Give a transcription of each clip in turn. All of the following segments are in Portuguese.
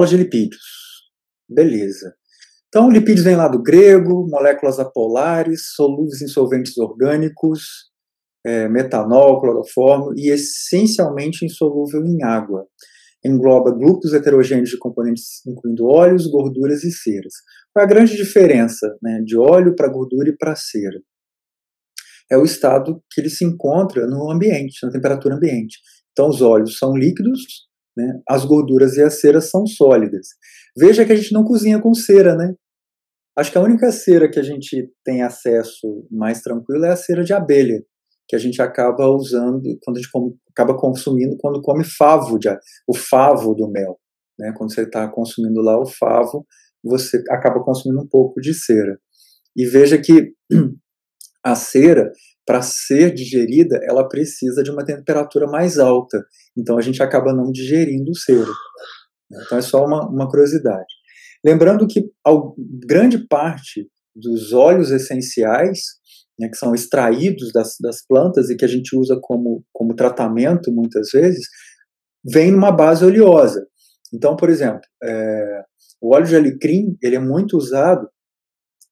Aula de lipídios. Beleza. Então, lipídios vem lá do grego, moléculas apolares, solúveis em solventes orgânicos, é, metanol, clorofórmio e essencialmente insolúvel em água. Engloba grupos heterogêneos de componentes, incluindo óleos, gorduras e ceras. Qual é a grande diferença né, de óleo para gordura e para cera? É o estado que ele se encontra no ambiente, na temperatura ambiente. Então, os óleos são líquidos, né, as gorduras e as ceras são sólidas. Veja que a gente não cozinha com cera, né? Acho que a única cera que a gente tem acesso mais tranquilo é a cera de abelha, que a gente acaba usando quando a gente come, acaba consumindo quando come favo, de, o favo do mel. Né? Quando você está consumindo lá o favo, você acaba consumindo um pouco de cera. E veja que a cera, para ser digerida, ela precisa de uma temperatura mais alta. Então a gente acaba não digerindo cera. Então é só uma, uma curiosidade. Lembrando que a grande parte dos óleos essenciais né, que são extraídos das, das plantas e que a gente usa como, como tratamento muitas vezes, vem numa base oleosa. Então, por exemplo, é, o óleo de alecrim ele é muito usado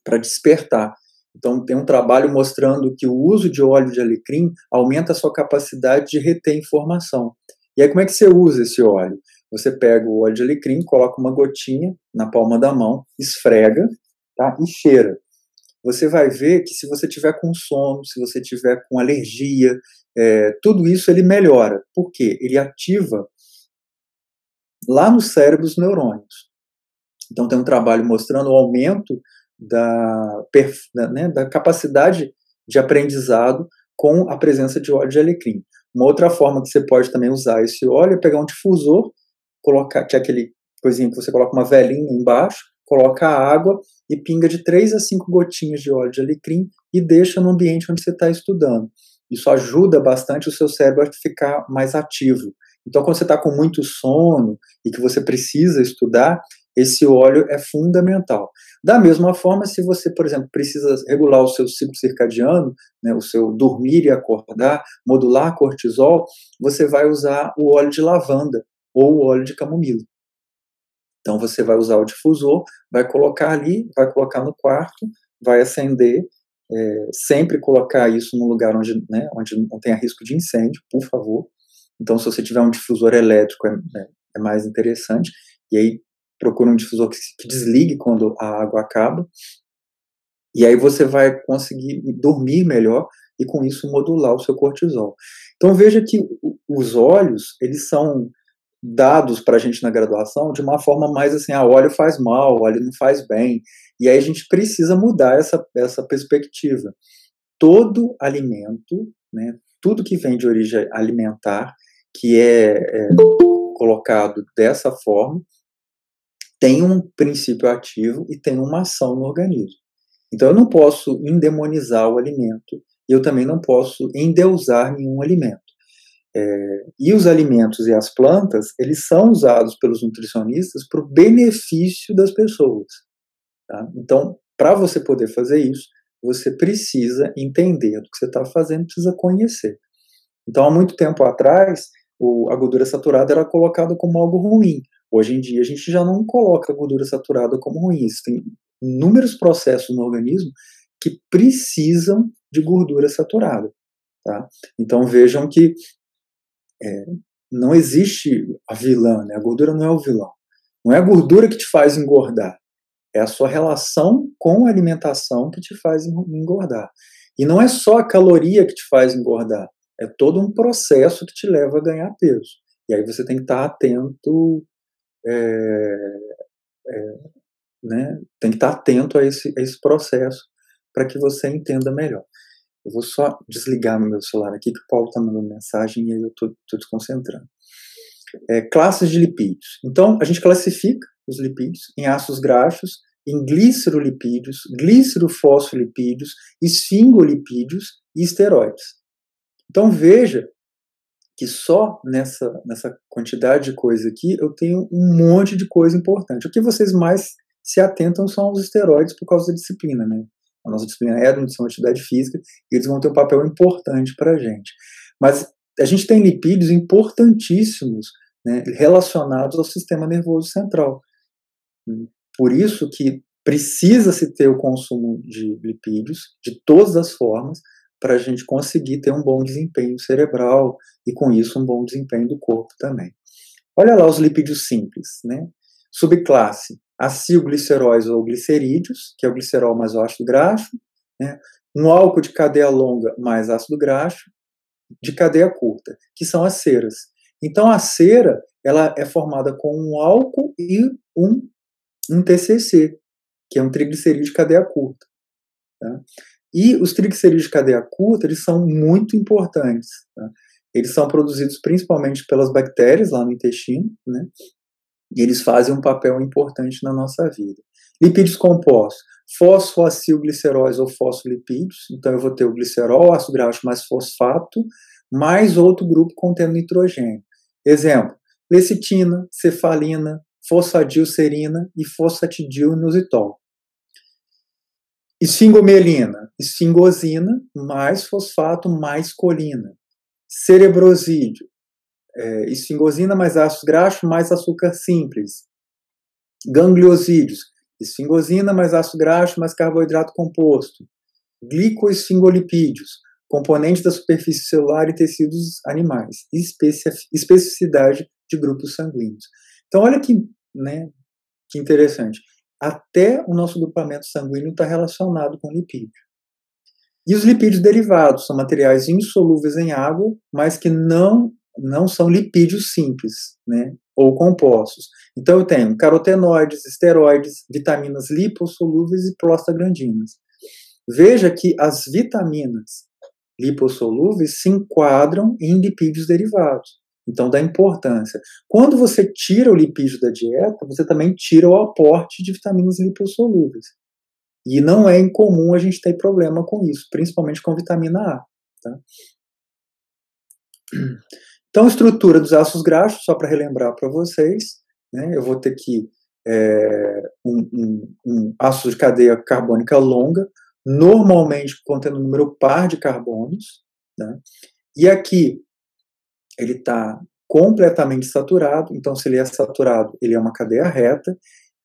para despertar. Então, tem um trabalho mostrando que o uso de óleo de alecrim aumenta a sua capacidade de reter informação. E aí, como é que você usa esse óleo? Você pega o óleo de alecrim, coloca uma gotinha na palma da mão, esfrega tá? e cheira você vai ver que se você tiver com sono, se você tiver com alergia, é, tudo isso ele melhora. Por quê? Ele ativa lá no cérebro os neurônios. Então tem um trabalho mostrando o aumento da, né, da capacidade de aprendizado com a presença de óleo de alecrim. Uma outra forma que você pode também usar esse óleo é pegar um difusor, colocar, que é aquele coisinha que você coloca uma velinha embaixo, coloca a água e pinga de 3 a 5 gotinhas de óleo de alecrim e deixa no ambiente onde você está estudando. Isso ajuda bastante o seu cérebro a ficar mais ativo. Então, quando você está com muito sono e que você precisa estudar, esse óleo é fundamental. Da mesma forma, se você, por exemplo, precisa regular o seu ciclo circadiano, né, o seu dormir e acordar, modular cortisol, você vai usar o óleo de lavanda ou o óleo de camomila. Então você vai usar o difusor, vai colocar ali, vai colocar no quarto, vai acender, é, sempre colocar isso num lugar onde, né, onde não tenha risco de incêndio, por favor. Então se você tiver um difusor elétrico é, é, é mais interessante. E aí procura um difusor que, que desligue quando a água acaba. E aí você vai conseguir dormir melhor e com isso modular o seu cortisol. Então veja que os olhos, eles são dados para a gente na graduação de uma forma mais assim, ah, óleo faz mal, óleo não faz bem. E aí a gente precisa mudar essa, essa perspectiva. Todo alimento, né, tudo que vem de origem alimentar, que é, é colocado dessa forma, tem um princípio ativo e tem uma ação no organismo. Então eu não posso endemonizar o alimento, e eu também não posso endeusar nenhum alimento. É, e os alimentos e as plantas, eles são usados pelos nutricionistas para o benefício das pessoas. Tá? Então, para você poder fazer isso, você precisa entender do que você está fazendo, precisa conhecer. Então, há muito tempo atrás, o, a gordura saturada era colocada como algo ruim. Hoje em dia, a gente já não coloca a gordura saturada como ruim. Existem inúmeros processos no organismo que precisam de gordura saturada. Tá? Então, vejam que é, não existe a vilã, né? a gordura não é o vilão. Não é a gordura que te faz engordar, é a sua relação com a alimentação que te faz engordar. E não é só a caloria que te faz engordar, é todo um processo que te leva a ganhar peso. E aí você tem que estar atento, é, é, né? tem que estar atento a esse, a esse processo para que você entenda melhor. Eu vou só desligar meu celular aqui, que o Paulo está mandando mensagem e eu estou desconcentrando. É, classes de lipídios. Então, a gente classifica os lipídios em ácidos graxos, em glicerolipídios, glicerofosfolipídios, esfingolipídios e esteroides. Então, veja que só nessa, nessa quantidade de coisa aqui eu tenho um monte de coisa importante. O que vocês mais se atentam são os esteroides por causa da disciplina, né? A nossa disciplina é a nutrição atividade física, e eles vão ter um papel importante para a gente. Mas a gente tem lipídios importantíssimos né, relacionados ao sistema nervoso central. Por isso que precisa-se ter o consumo de lipídios de todas as formas para a gente conseguir ter um bom desempenho cerebral e, com isso, um bom desempenho do corpo também. Olha lá os lipídios simples, né? Subclasse acilgliceróis ou glicerídeos, que é o glicerol mais o ácido graxo, né? um álcool de cadeia longa mais ácido graxo, de cadeia curta, que são as ceras. Então, a cera ela é formada com um álcool e um, um TCC, que é um triglicerídeo de cadeia curta. Tá? E os triglicerídeos de cadeia curta eles são muito importantes. Tá? Eles são produzidos principalmente pelas bactérias lá no intestino, né? E eles fazem um papel importante na nossa vida. Lipídios compostos, fosfoacilgliceróis ou fosfolipídios. Então eu vou ter o glicerol, ácido graxo mais fosfato, mais outro grupo contendo nitrogênio. Exemplo: lecitina, cefalina, fosfadilcerina e Esfingomelina, esfingosina, mais fosfato, mais colina. Cerebrosídeo, é, mais ácido graxo mais açúcar simples. Gangliosídeos, esfingosina mais ácido graxo mais carboidrato composto. Glicoesfingolipídios, componentes da superfície celular e tecidos animais. Especificidade de grupos sanguíneos. Então, olha que, né, que interessante até o nosso grupamento sanguíneo está relacionado com lipídio. E os lipídios derivados são materiais insolúveis em água, mas que não, não são lipídios simples, né? ou compostos. Então eu tenho carotenoides, esteroides, vitaminas lipossolúveis e prostaglandinas. Veja que as vitaminas lipossolúveis se enquadram em lipídios derivados. Então, da importância. Quando você tira o lipídio da dieta, você também tira o aporte de vitaminas lipossolúveis. E não é incomum a gente ter problema com isso, principalmente com vitamina A. Tá? Então, estrutura dos ácidos graxos, só para relembrar para vocês, né, eu vou ter aqui é, um, um, um ácido de cadeia carbônica longa, normalmente contendo um número par de carbonos. Né, e aqui ele está completamente saturado, então se ele é saturado, ele é uma cadeia reta,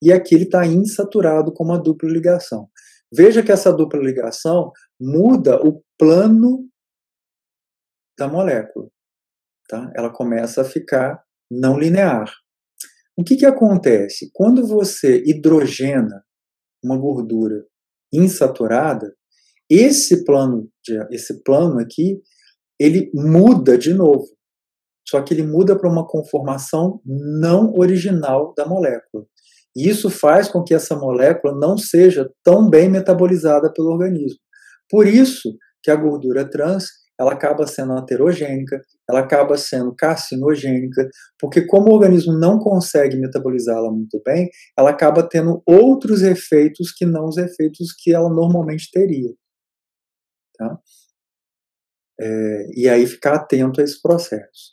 e aqui ele está insaturado com uma dupla ligação. Veja que essa dupla ligação muda o plano da molécula. Tá? Ela começa a ficar não linear. O que, que acontece? Quando você hidrogena uma gordura insaturada, esse plano, esse plano aqui, ele muda de novo só que ele muda para uma conformação não original da molécula. E isso faz com que essa molécula não seja tão bem metabolizada pelo organismo. Por isso que a gordura trans ela acaba sendo aterogênica, ela acaba sendo carcinogênica, porque como o organismo não consegue metabolizá-la muito bem, ela acaba tendo outros efeitos que não os efeitos que ela normalmente teria. Tá? É, e aí ficar atento a esse processo.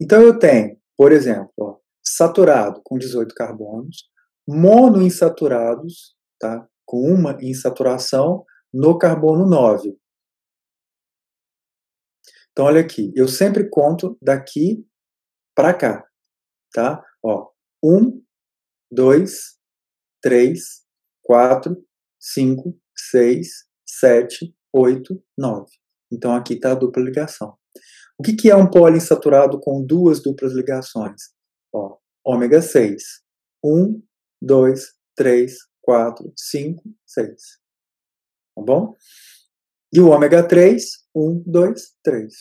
Então eu tenho, por exemplo, ó, saturado com 18 carbonos, monoinsaturados, tá? com uma insaturação no carbono 9. Então olha aqui, eu sempre conto daqui para cá, tá? Ó, 1, 2, 3, 4, 5, 6, 7, 8, 9. Então aqui está a dupla ligação. O que, que é um poliinsaturado com duas duplas ligações? Ó, ômega 6. 1, 2, 3, 4, 5, 6. Tá bom? E o ômega 3, 1, 2, 3.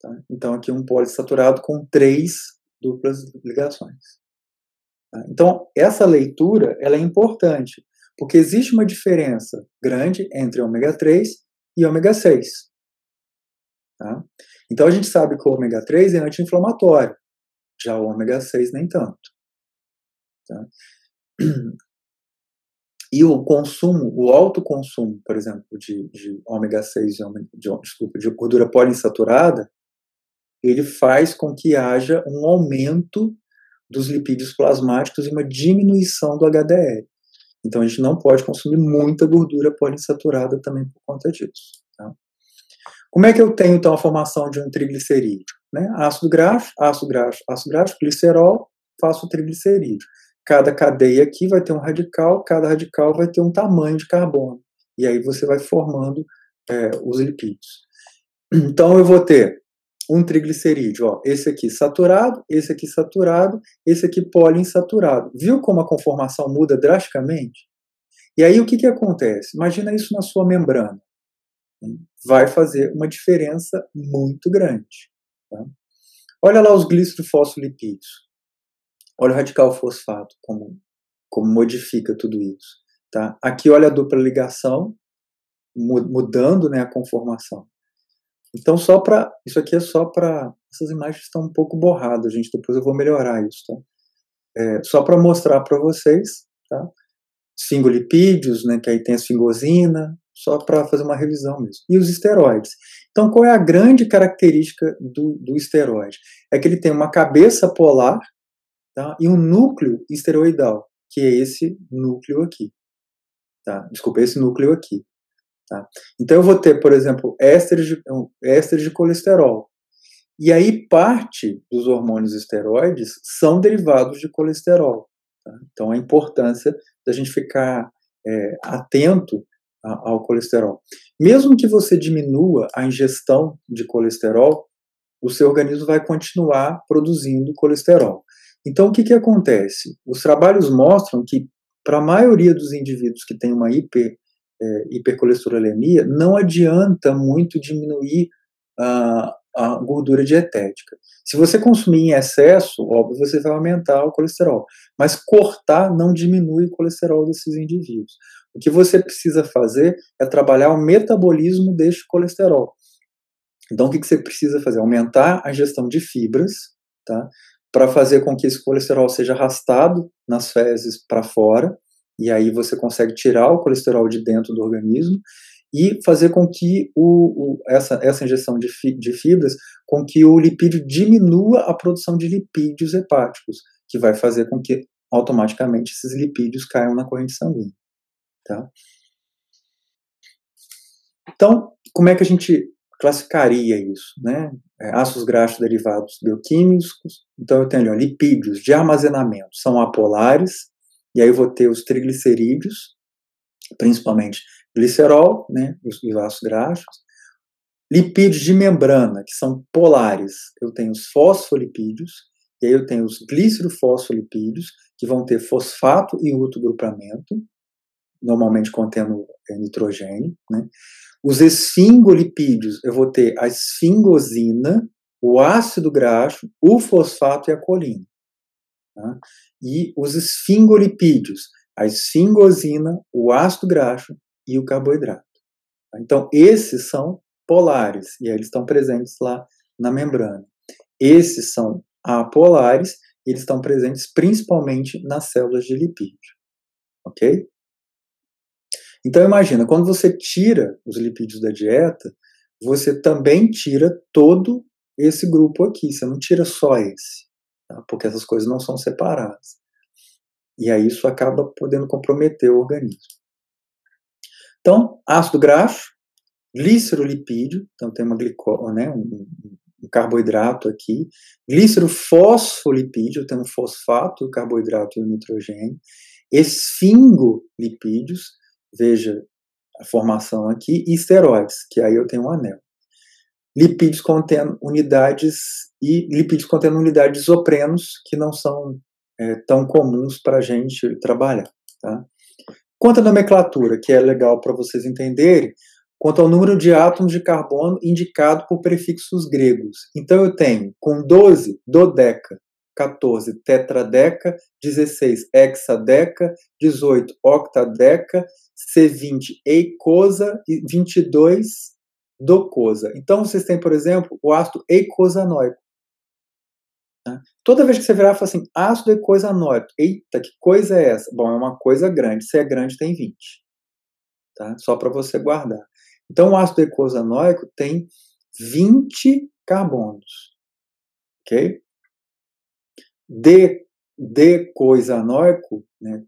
Tá? Então, aqui um poliinsaturado com três duplas ligações. Tá? Então, essa leitura ela é importante, porque existe uma diferença grande entre ômega 3 e ômega 6. Tá? Então a gente sabe que o ômega 3 é anti-inflamatório, já o ômega 6 nem tanto. Tá? E o consumo, o alto consumo, por exemplo, de, de ômega 6, de, de, desculpa, de gordura poliinsaturada, ele faz com que haja um aumento dos lipídios plasmáticos e uma diminuição do HDL. Então a gente não pode consumir muita gordura poliinsaturada também por conta disso. Como é que eu tenho, então, a formação de um triglicerídeo? né? Ácido graxo, ácido graxo, ácido graxo, glicerol, faço triglicerídeo. Cada cadeia aqui vai ter um radical, cada radical vai ter um tamanho de carbono. E aí você vai formando é, os lipídios. Então eu vou ter um triglicerídeo, ó, esse aqui saturado, esse aqui saturado, esse aqui poliinsaturado. Viu como a conformação muda drasticamente? E aí o que, que acontece? Imagina isso na sua membrana. Vai fazer uma diferença muito grande. Tá? Olha lá os glicerofosfolipídios. Olha o radical fosfato, como, como modifica tudo isso. Tá? Aqui olha a dupla ligação, mudando né, a conformação. Então, só para. Isso aqui é só para. Essas imagens estão um pouco borradas, gente. Depois eu vou melhorar isso, tá? É, só para mostrar para vocês, tá? Sfingolipídios, né? Que aí tem a sfingosina, só para fazer uma revisão mesmo. E os esteroides. Então, qual é a grande característica do, do esteroide? É que ele tem uma cabeça polar tá? e um núcleo esteroidal, que é esse núcleo aqui. Tá? Desculpa, esse núcleo aqui. Tá? Então eu vou ter, por exemplo, ésteres de, ésteres de colesterol. E aí parte dos hormônios esteroides são derivados de colesterol. Tá? Então a importância da gente ficar é, atento ao colesterol. Mesmo que você diminua a ingestão de colesterol, o seu organismo vai continuar produzindo colesterol. Então o que, que acontece? Os trabalhos mostram que para a maioria dos indivíduos que têm uma hiper é, hipercolesterolemia, não adianta muito diminuir a, a gordura dietética. Se você consumir em excesso, óbvio, você vai aumentar o colesterol. Mas cortar não diminui o colesterol desses indivíduos. O que você precisa fazer é trabalhar o metabolismo deste colesterol. Então, o que você precisa fazer? Aumentar a ingestão de fibras, tá? Para fazer com que esse colesterol seja arrastado nas fezes para fora, e aí você consegue tirar o colesterol de dentro do organismo e fazer com que o, o, essa, essa injeção de, fi, de fibras, com que o lipídio diminua a produção de lipídios hepáticos, que vai fazer com que automaticamente esses lipídios caiam na corrente sanguínea. Tá? Então, como é que a gente classificaria isso? Né? É, ácidos graxos derivados bioquímicos, então eu tenho ali, ó, lipídios de armazenamento, são apolares, e aí eu vou ter os triglicerídeos, principalmente glicerol, né, os ácidos graxos, lipídios de membrana, que são polares, eu tenho os fosfolipídios, e aí eu tenho os glicerofosfolipídios, que vão ter fosfato e grupamento, normalmente contendo é, nitrogênio, né? Os esfingolipídios, eu vou ter a esfingosina, o ácido graxo, o fosfato e a colina. Tá? E os esfingolipídios, a esfingosina, o ácido graxo e o carboidrato. Tá? Então, esses são polares, e eles estão presentes lá na membrana. Esses são apolares, e eles estão presentes principalmente nas células de lipídio. Ok? Então, imagina, quando você tira os lipídios da dieta, você também tira todo esse grupo aqui, você não tira só esse tá? porque essas coisas não são separadas. E aí isso acaba podendo comprometer o organismo. Então, ácido graxo, glicerolipídio, então tem uma glicose, né, um, um, carboidrato aqui, glicerofosfolipídio, tem um fosfato, o carboidrato e o nitrogênio, esfingolipídios, veja a formação aqui, e esteroides, que aí eu tenho um anel lipídios contendo unidades e lipídios contendo unidades isoprenos que não são é, tão comuns para a gente trabalhar. Tá? Quanto à nomenclatura, que é legal para vocês entenderem, quanto ao número de átomos de carbono indicado por prefixos gregos. Então eu tenho com 12, dodeca, 14, tetradeca, 16, hexadeca, 18, octadeca, C20, eicosa e 22, docosa. Então, vocês têm, por exemplo, o ácido eicosanoico. Tá? Toda vez que você virar falar assim, ácido eicosanoico, eita, que coisa é essa? Bom, é uma coisa grande. Se é grande, tem 20. Tá? Só para você guardar. Então, o ácido eicosanoico tem 20 carbonos. Ok? De, decoisanoico, né?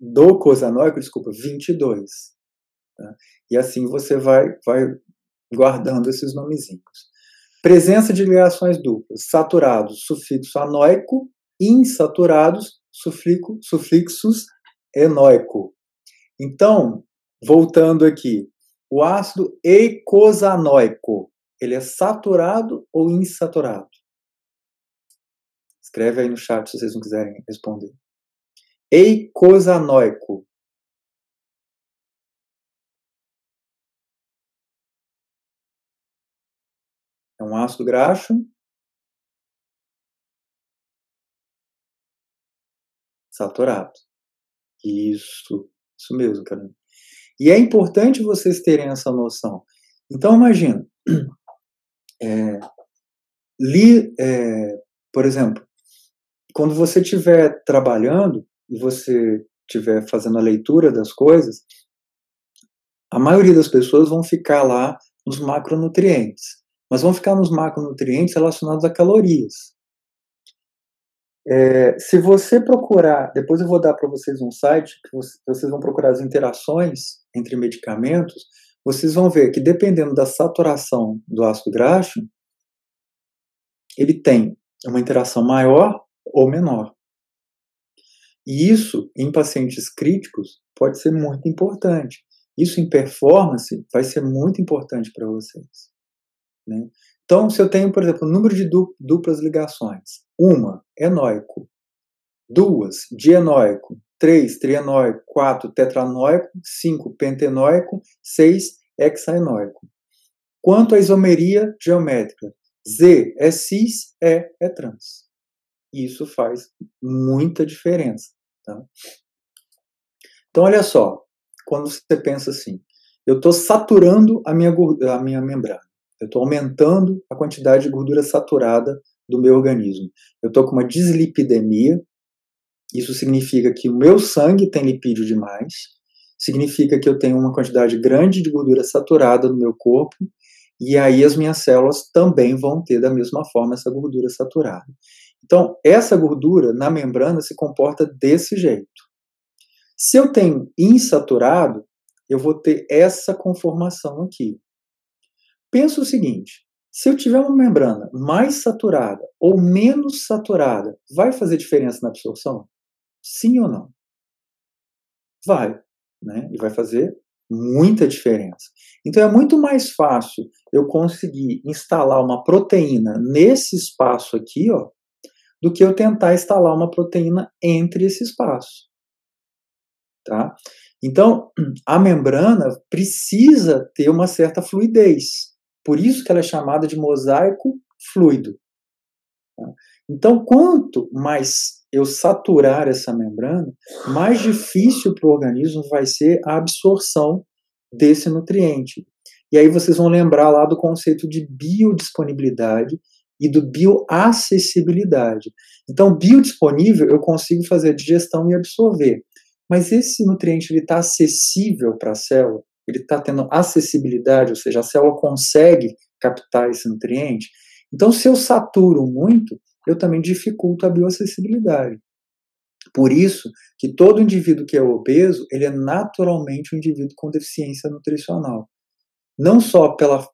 Docosanoico, desculpa, 22. Tá? E assim você vai, vai guardando esses nomezinhos. Presença de ligações duplas. Saturados, sufixo anoico. Insaturados, sufixo, sufixos enoico. Então, voltando aqui, o ácido eicosanoico, ele é saturado ou insaturado? Escreve aí no chat se vocês não quiserem responder. Eicosanoico. É um ácido graxo. Saturado. Isso, isso mesmo, Carolina. E é importante vocês terem essa noção. Então, imagina, é, li, é, por exemplo, quando você estiver trabalhando e você estiver fazendo a leitura das coisas, a maioria das pessoas vão ficar lá nos macronutrientes, mas vão ficar nos macronutrientes relacionados a calorias. É, se você procurar, depois eu vou dar para vocês um site que vocês vão procurar as interações entre medicamentos, vocês vão ver que dependendo da saturação do ácido graxo, ele tem uma interação maior ou menor. E isso, em pacientes críticos, pode ser muito importante. Isso em performance vai ser muito importante para vocês. Né? Então, se eu tenho, por exemplo, o número de duplas ligações, uma, enoico, duas, dienoico, três, trienoico, quatro, tetranoico, cinco, pentenoico, seis, hexaenoico. Quanto à isomeria geométrica, Z é cis, E é trans. Isso faz muita diferença. Tá? Então, olha só, quando você pensa assim, eu estou saturando a minha, a minha membrana. Eu estou aumentando a quantidade de gordura saturada do meu organismo. Eu estou com uma dislipidemia. Isso significa que o meu sangue tem lipídio demais. Significa que eu tenho uma quantidade grande de gordura saturada no meu corpo. E aí as minhas células também vão ter da mesma forma essa gordura saturada. Então, essa gordura na membrana se comporta desse jeito. Se eu tenho insaturado, eu vou ter essa conformação aqui. Pensa o seguinte: se eu tiver uma membrana mais saturada ou menos saturada, vai fazer diferença na absorção? Sim ou não? Vai, né? E vai fazer muita diferença. Então é muito mais fácil eu conseguir instalar uma proteína nesse espaço aqui, ó, do que eu tentar instalar uma proteína entre esse espaço. Tá? Então, a membrana precisa ter uma certa fluidez. Por isso que ela é chamada de mosaico fluido. Tá? Então, quanto mais eu saturar essa membrana, mais difícil para o organismo vai ser a absorção desse nutriente. E aí vocês vão lembrar lá do conceito de biodisponibilidade e do bioacessibilidade. Então, biodisponível eu consigo fazer a digestão e absorver. Mas esse nutriente está acessível para a célula? ele está tendo acessibilidade, ou seja, a célula consegue captar esse nutriente. Então, se eu saturo muito, eu também dificulto a bioacessibilidade. Por isso que todo indivíduo que é obeso, ele é naturalmente um indivíduo com deficiência nutricional. Não só pela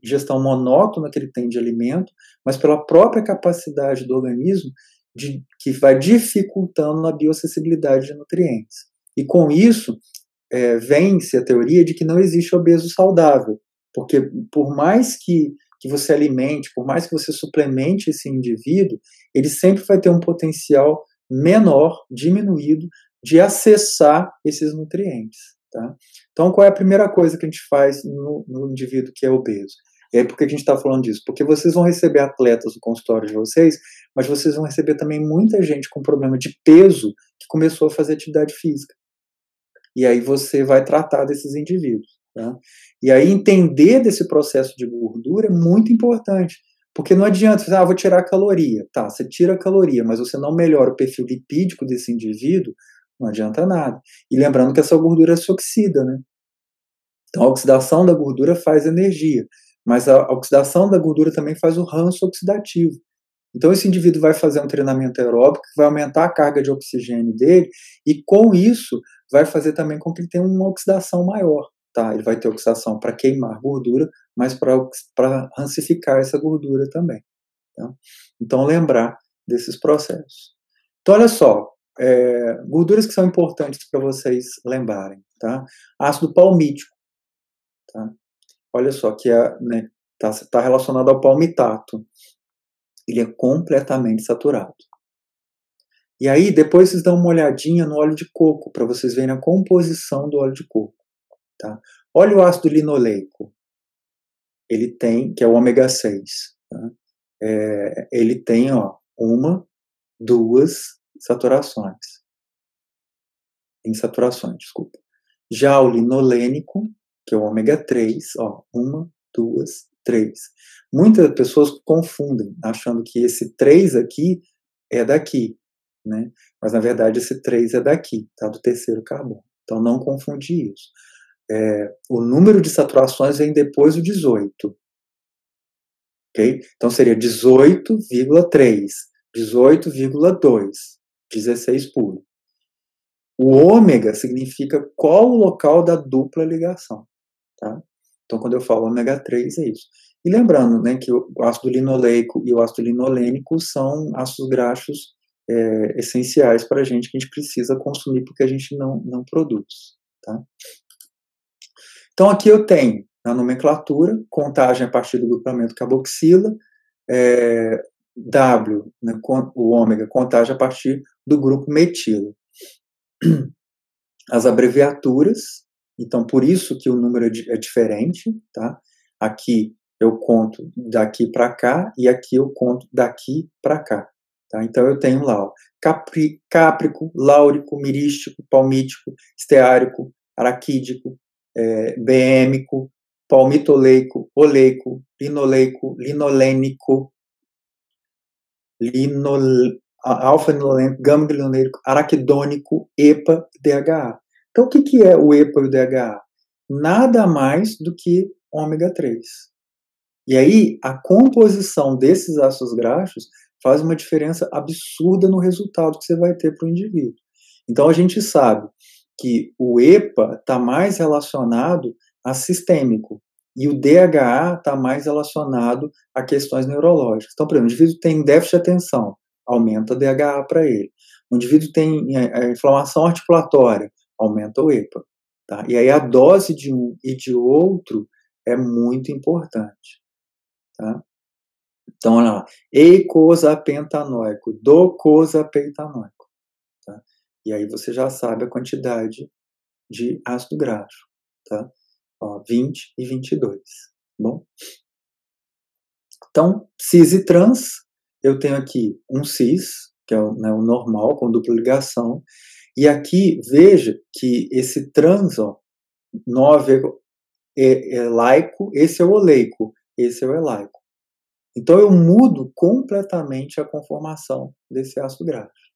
gestão monótona que ele tem de alimento, mas pela própria capacidade do organismo de, que vai dificultando a bioacessibilidade de nutrientes. E com isso, é, vence a teoria de que não existe obeso saudável, porque por mais que, que você alimente, por mais que você suplemente esse indivíduo, ele sempre vai ter um potencial menor, diminuído, de acessar esses nutrientes. Tá? Então, qual é a primeira coisa que a gente faz no, no indivíduo que é obeso? E aí, por que a gente está falando disso? Porque vocês vão receber atletas no consultório de vocês, mas vocês vão receber também muita gente com problema de peso que começou a fazer atividade física. E aí você vai tratar desses indivíduos. Tá? E aí entender desse processo de gordura é muito importante. Porque não adianta você, ah, vou tirar a caloria. Tá, você tira a caloria, mas você não melhora o perfil lipídico desse indivíduo, não adianta nada. E lembrando que essa gordura se oxida, né? Então a oxidação da gordura faz energia, mas a oxidação da gordura também faz o ranço oxidativo. Então esse indivíduo vai fazer um treinamento aeróbico que vai aumentar a carga de oxigênio dele e com isso vai fazer também com que ele tenha uma oxidação maior, tá? Ele vai ter oxidação para queimar gordura, mas para rancificar essa gordura também. Tá? Então, lembrar desses processos. Então, olha só, é, gorduras que são importantes para vocês lembrarem, tá? Ácido palmítico, tá? Olha só, que é, né, tá, tá relacionado ao palmitato. Ele é completamente saturado. E aí, depois vocês dão uma olhadinha no óleo de coco, para vocês verem a composição do óleo de coco. Tá? Olha o ácido linoleico. Ele tem, que é o ômega 6. Tá? É, ele tem ó, uma, duas saturações. Insaturações, desculpa. Já o linolênico, que é o ômega 3, ó, uma, duas, três. Muitas pessoas confundem, achando que esse 3 aqui é daqui né? Mas na verdade esse 3 é daqui, tá? Do terceiro carbono. Então não confundir isso. É, o número de saturações vem depois do 18. Ok? Então seria 18,3, 18,2, 16 puro. O ômega significa qual o local da dupla ligação. Tá? Então, quando eu falo ômega 3, é isso. E lembrando né, que o ácido linoleico e o ácido linolênico são ácidos graxos é, essenciais para a gente que a gente precisa consumir porque a gente não, não produz. Tá? Então aqui eu tenho na nomenclatura, contagem a partir do grupamento carboxila, é, W, né, o ômega, contagem a partir do grupo metilo. As abreviaturas, então por isso que o número é, é diferente, tá? Aqui eu conto daqui para cá e aqui eu conto daqui para cá. Tá? Então eu tenho lá ó, capri, cáprico, láurico, mirístico, palmítico, esteárico, araquídico, é, BMico, palmitoleico, oleico, linoleico, linolênico, linol, alfa-linolênico, gama-linolênico, araquidônico, EPA e DHA. Então o que, que é o EPA e o DHA? Nada mais do que ômega 3. E aí, a composição desses ácidos graxos faz uma diferença absurda no resultado que você vai ter para o indivíduo. Então a gente sabe que o EPA está mais relacionado a sistêmico e o DHA está mais relacionado a questões neurológicas. Então, por exemplo, o indivíduo tem déficit de atenção, aumenta o DHA para ele. O indivíduo tem a é, inflamação articulatória, aumenta o EPA. Tá? E aí a dose de um e de outro é muito importante. Tá? Então, olha lá, eicosapentanoico, docosapentanoico. Tá? E aí você já sabe a quantidade de ácido graxo, tá? Ó, 20 e 22, tá bom? Então, cis e trans, eu tenho aqui um cis, que é o, né, o normal, com dupla ligação, e aqui, veja que esse trans, ó, 9 é, é laico, esse é o oleico, esse é o elaico. Então eu mudo completamente a conformação desse ácido graxo.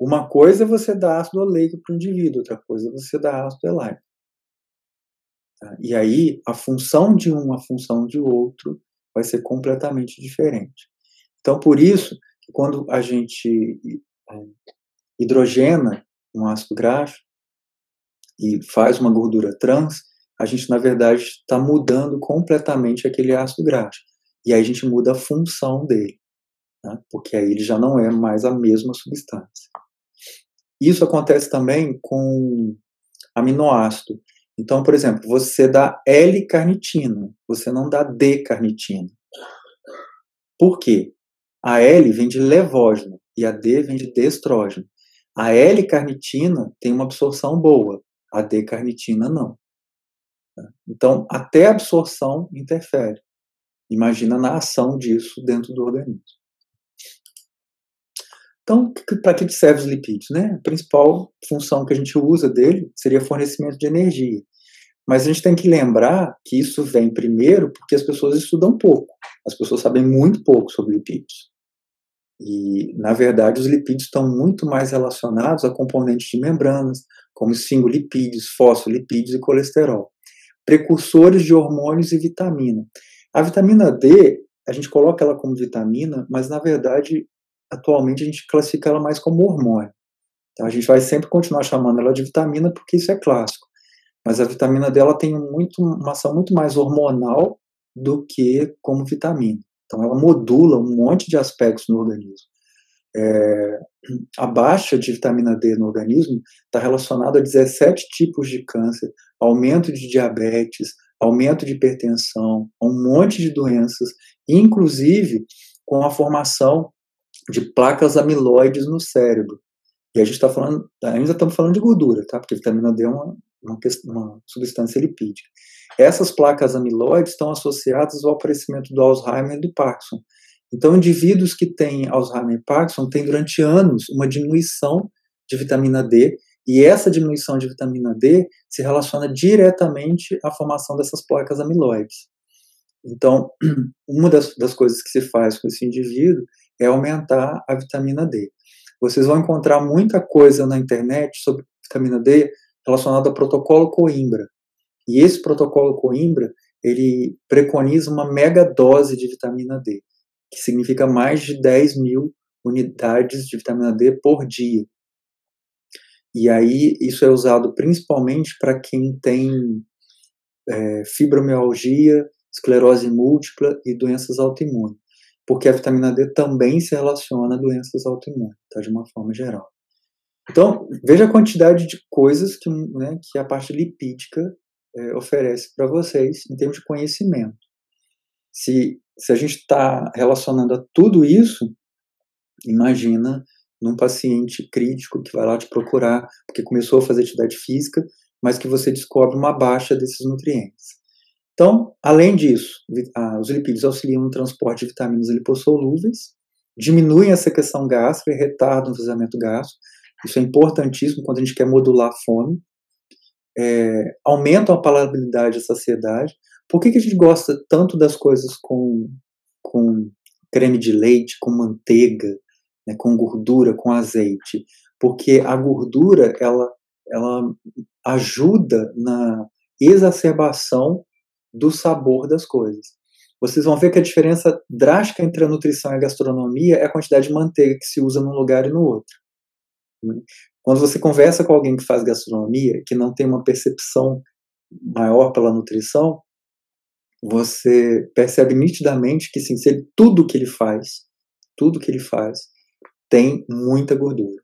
Uma coisa é você dar ácido oleico para o indivíduo, outra coisa é você dar ácido elaico. Tá? E aí a função de um, a função de outro vai ser completamente diferente. Então por isso quando a gente é, hidrogena um ácido graxo e faz uma gordura trans, a gente na verdade está mudando completamente aquele ácido graxo. E aí a gente muda a função dele, né? porque aí ele já não é mais a mesma substância. Isso acontece também com aminoácido. Então, por exemplo, você dá L-carnitina, você não dá D-carnitina. Por quê? A L vem de levógeno e a D vem de destrógeno. A L-carnitina tem uma absorção boa, a D-carnitina não. Então, até a absorção interfere. Imagina na ação disso dentro do organismo. Então, para que servem os lipídios? Né? A principal função que a gente usa dele seria fornecimento de energia. Mas a gente tem que lembrar que isso vem primeiro porque as pessoas estudam pouco. As pessoas sabem muito pouco sobre lipídios. E, na verdade, os lipídios estão muito mais relacionados a componentes de membranas, como esfingolipídios, fosfolipídios e colesterol. Precursores de hormônios e vitamina. A vitamina D, a gente coloca ela como vitamina, mas na verdade, atualmente a gente classifica ela mais como hormônio. Então a gente vai sempre continuar chamando ela de vitamina porque isso é clássico. Mas a vitamina D ela tem muito, uma ação muito mais hormonal do que como vitamina. Então ela modula um monte de aspectos no organismo. É, a baixa de vitamina D no organismo está relacionada a 17 tipos de câncer, aumento de diabetes, aumento de hipertensão, um monte de doenças, inclusive com a formação de placas amiloides no cérebro. E a gente está falando, ainda estamos falando de gordura, tá? Porque vitamina D é uma, uma, substância lipídica. Essas placas amiloides estão associadas ao aparecimento do Alzheimer e do Parkinson. Então, indivíduos que têm Alzheimer e Parkinson têm durante anos uma diminuição de vitamina D, e essa diminuição de vitamina D se relaciona diretamente à formação dessas placas amiloides. Então, uma das, das coisas que se faz com esse indivíduo é aumentar a vitamina D. Vocês vão encontrar muita coisa na internet sobre vitamina D relacionada ao protocolo Coimbra. E esse protocolo Coimbra, ele preconiza uma mega dose de vitamina D que significa mais de 10 mil unidades de vitamina D por dia. E aí isso é usado principalmente para quem tem é, fibromialgia, esclerose múltipla e doenças autoimunes, porque a vitamina D também se relaciona a doenças autoimunes, tá, de uma forma geral. Então, veja a quantidade de coisas que, né, que a parte lipídica é, oferece para vocês em termos de conhecimento. Se se a gente está relacionando a tudo isso, imagina num paciente crítico que vai lá te procurar porque começou a fazer atividade física, mas que você descobre uma baixa desses nutrientes. Então, além disso, os lipídios auxiliam no transporte de vitaminas lipossolúveis, diminuem a secreção gástrica e retardam o vazamento gástrico. Isso é importantíssimo quando a gente quer modular a fome. É, a palatabilidade e a saciedade. Por que, que a gente gosta tanto das coisas com, com creme de leite, com manteiga, né, com gordura, com azeite? Porque a gordura ela, ela ajuda na exacerbação do sabor das coisas. Vocês vão ver que a diferença drástica entre a nutrição e a gastronomia é a quantidade de manteiga que se usa num lugar e no outro. Quando você conversa com alguém que faz gastronomia, que não tem uma percepção maior pela nutrição, você percebe nitidamente que sim, tudo que ele faz, tudo que ele faz, tem muita gordura.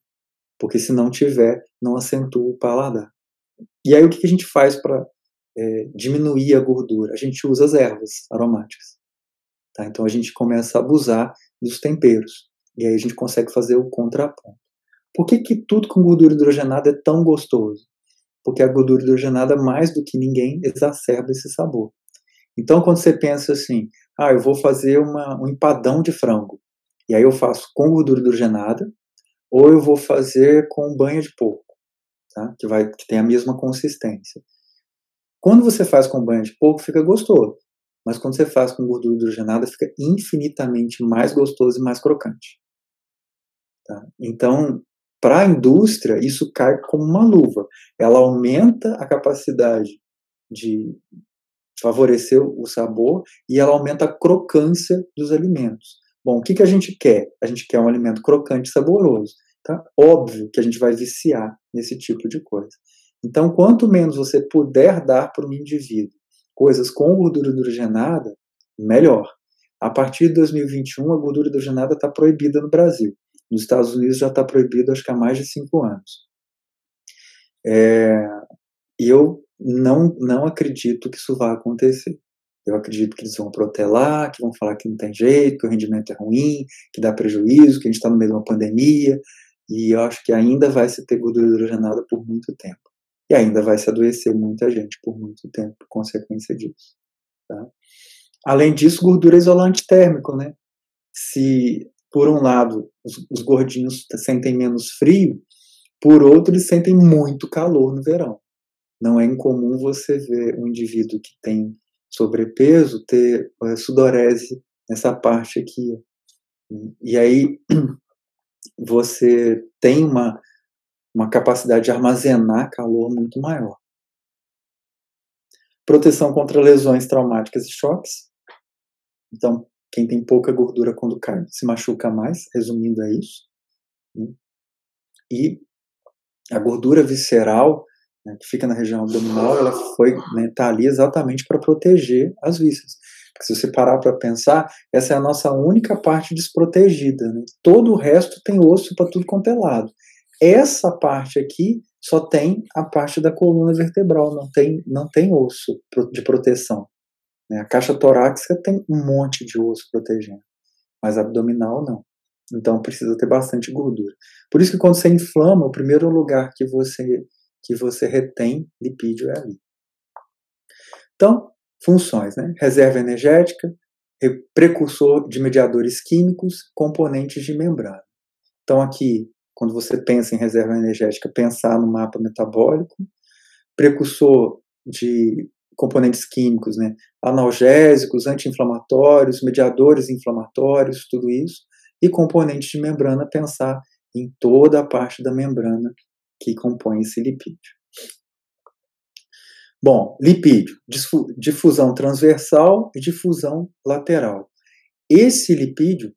Porque se não tiver, não acentua o paladar. E aí o que a gente faz para é, diminuir a gordura? A gente usa as ervas aromáticas. Tá? Então a gente começa a abusar dos temperos. E aí a gente consegue fazer o contraponto. Por que, que tudo com gordura hidrogenada é tão gostoso? Porque a gordura hidrogenada, mais do que ninguém, exacerba esse sabor. Então, quando você pensa assim, ah, eu vou fazer uma, um empadão de frango, e aí eu faço com gordura hidrogenada, ou eu vou fazer com banha de porco, tá? que, vai, que tem a mesma consistência. Quando você faz com banha de porco, fica gostoso. Mas quando você faz com gordura hidrogenada, fica infinitamente mais gostoso e mais crocante. Tá? Então, para a indústria, isso cai como uma luva. Ela aumenta a capacidade de favorecer o sabor e ela aumenta a crocância dos alimentos. Bom, o que, que a gente quer? A gente quer um alimento crocante e saboroso. Tá? Óbvio que a gente vai viciar nesse tipo de coisa. Então, quanto menos você puder dar para um indivíduo coisas com gordura hidrogenada, melhor. A partir de 2021, a gordura hidrogenada está proibida no Brasil. Nos Estados Unidos já está proibido, acho que há mais de cinco anos. É, eu não, não acredito que isso vá acontecer. Eu acredito que eles vão protelar, que vão falar que não tem jeito, que o rendimento é ruim, que dá prejuízo, que a gente está no meio de uma pandemia, e eu acho que ainda vai se ter gordura hidrogenada por muito tempo. E ainda vai se adoecer muita gente por muito tempo, por consequência disso. Tá? Além disso, gordura isolante térmico, né? Se, por um lado, os, os gordinhos sentem menos frio, por outro, eles sentem muito calor no verão. Não é incomum você ver um indivíduo que tem sobrepeso ter é, sudorese nessa parte aqui. E aí você tem uma, uma capacidade de armazenar calor muito maior. Proteção contra lesões traumáticas e choques. Então, quem tem pouca gordura quando cai se machuca mais, resumindo é isso. E a gordura visceral né, que fica na região abdominal, ela foi né, tá ali exatamente para proteger as vísceras. Porque se você parar para pensar, essa é a nossa única parte desprotegida. Né? Todo o resto tem osso para tudo quanto é lado. Essa parte aqui só tem a parte da coluna vertebral, não tem, não tem osso de proteção. Né? A caixa torácica tem um monte de osso protegendo, mas abdominal não. Então precisa ter bastante gordura. Por isso que quando você inflama, o primeiro lugar que você que você retém lipídio é ali. Então, funções, né? Reserva energética, precursor de mediadores químicos, componentes de membrana. Então aqui, quando você pensa em reserva energética, pensar no mapa metabólico, precursor de componentes químicos, né? Analgésicos, anti-inflamatórios, mediadores inflamatórios, tudo isso e componentes de membrana, pensar em toda a parte da membrana que compõe esse lipídio. Bom, lipídio, difusão transversal e difusão lateral. Esse lipídio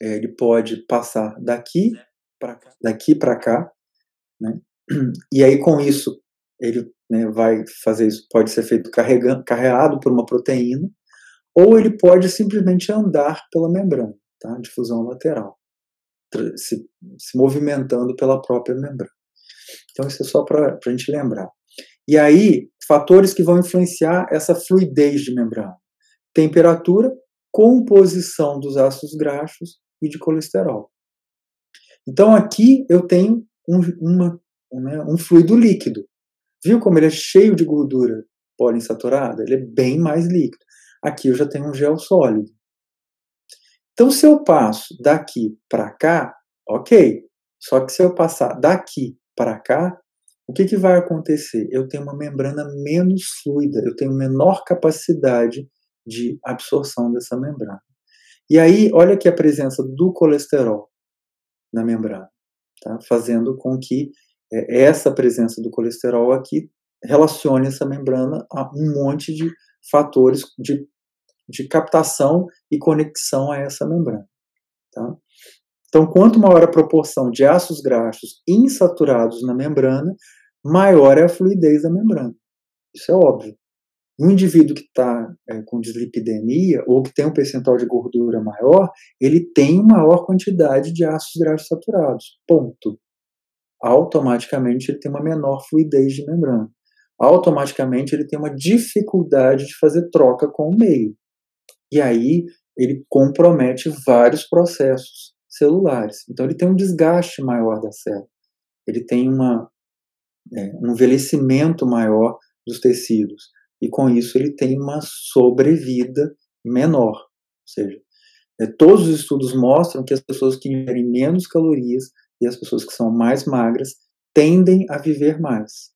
é, ele pode passar daqui para cá, daqui para cá, né? E aí com isso ele né, vai fazer isso, pode ser feito carregando, carregado por uma proteína, ou ele pode simplesmente andar pela membrana tá? difusão lateral, se, se movimentando pela própria membrana. Então, isso é só para a gente lembrar. E aí, fatores que vão influenciar essa fluidez de membrana: temperatura, composição dos ácidos graxos e de colesterol. Então, aqui eu tenho um, uma, né, um fluido líquido. Viu como ele é cheio de gordura poliinsaturada? Ele é bem mais líquido. Aqui eu já tenho um gel sólido. Então, se eu passo daqui para cá, ok. Só que se eu passar daqui para cá, o que, que vai acontecer? Eu tenho uma membrana menos fluida, eu tenho menor capacidade de absorção dessa membrana. E aí, olha aqui a presença do colesterol na membrana, tá? fazendo com que essa presença do colesterol aqui relacione essa membrana a um monte de fatores de de captação e conexão a essa membrana. Tá? Então, quanto maior a proporção de ácidos graxos insaturados na membrana, maior é a fluidez da membrana. Isso é óbvio. Um indivíduo que está é, com dislipidemia ou que tem um percentual de gordura maior, ele tem maior quantidade de ácidos graxos saturados. Ponto. Automaticamente ele tem uma menor fluidez de membrana. Automaticamente ele tem uma dificuldade de fazer troca com o meio. E aí ele compromete vários processos celulares. Então ele tem um desgaste maior da célula. Ele tem uma, é, um envelhecimento maior dos tecidos. E com isso ele tem uma sobrevida menor. Ou seja, é, todos os estudos mostram que as pessoas que ingerem menos calorias e as pessoas que são mais magras tendem a viver mais.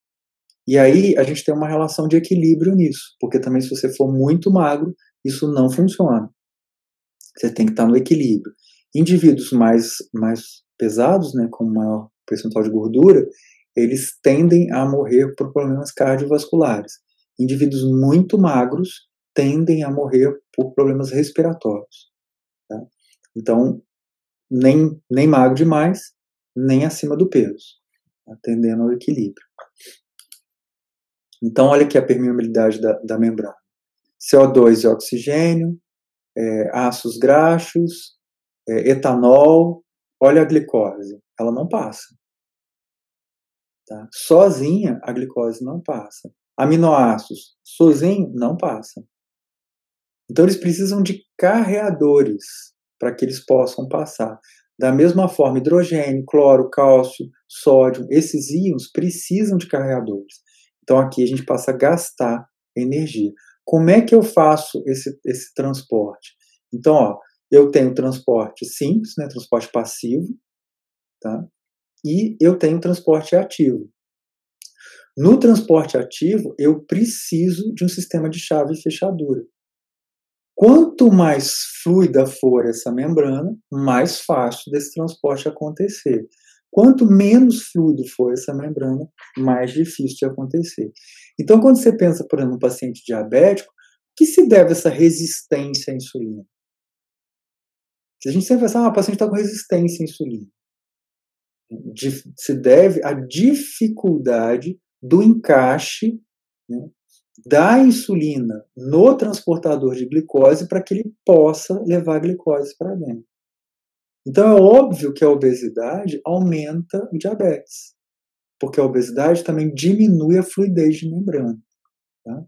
E aí a gente tem uma relação de equilíbrio nisso, porque também se você for muito magro, isso não funciona. Você tem que estar no equilíbrio. Indivíduos mais, mais pesados, né, com maior percentual de gordura, eles tendem a morrer por problemas cardiovasculares. Indivíduos muito magros tendem a morrer por problemas respiratórios. Tá? Então, nem, nem magro demais, nem acima do peso, atendendo ao equilíbrio. Então, olha aqui a permeabilidade da, da membrana. CO2 e oxigênio, é, ácidos graxos, é, etanol, olha a glicose, ela não passa. Tá? Sozinha, a glicose não passa. Aminoácidos, sozinho, não passa. Então, eles precisam de carreadores para que eles possam passar. Da mesma forma, hidrogênio, cloro, cálcio, sódio, esses íons precisam de carreadores. Então, aqui a gente passa a gastar energia. Como é que eu faço esse, esse transporte? Então, ó, eu tenho transporte simples, né, transporte passivo, tá? e eu tenho transporte ativo. No transporte ativo, eu preciso de um sistema de chave e fechadura. Quanto mais fluida for essa membrana, mais fácil desse transporte acontecer. Quanto menos fluido for essa membrana, mais difícil de acontecer. Então, quando você pensa, por exemplo, no paciente diabético, o que se deve essa resistência à insulina? Se a gente sempre pensa, ah, o paciente está com resistência à insulina. se deve à dificuldade do encaixe né, da insulina no transportador de glicose para que ele possa levar a glicose para dentro. Então é óbvio que a obesidade aumenta o diabetes, porque a obesidade também diminui a fluidez de membrana. Tá?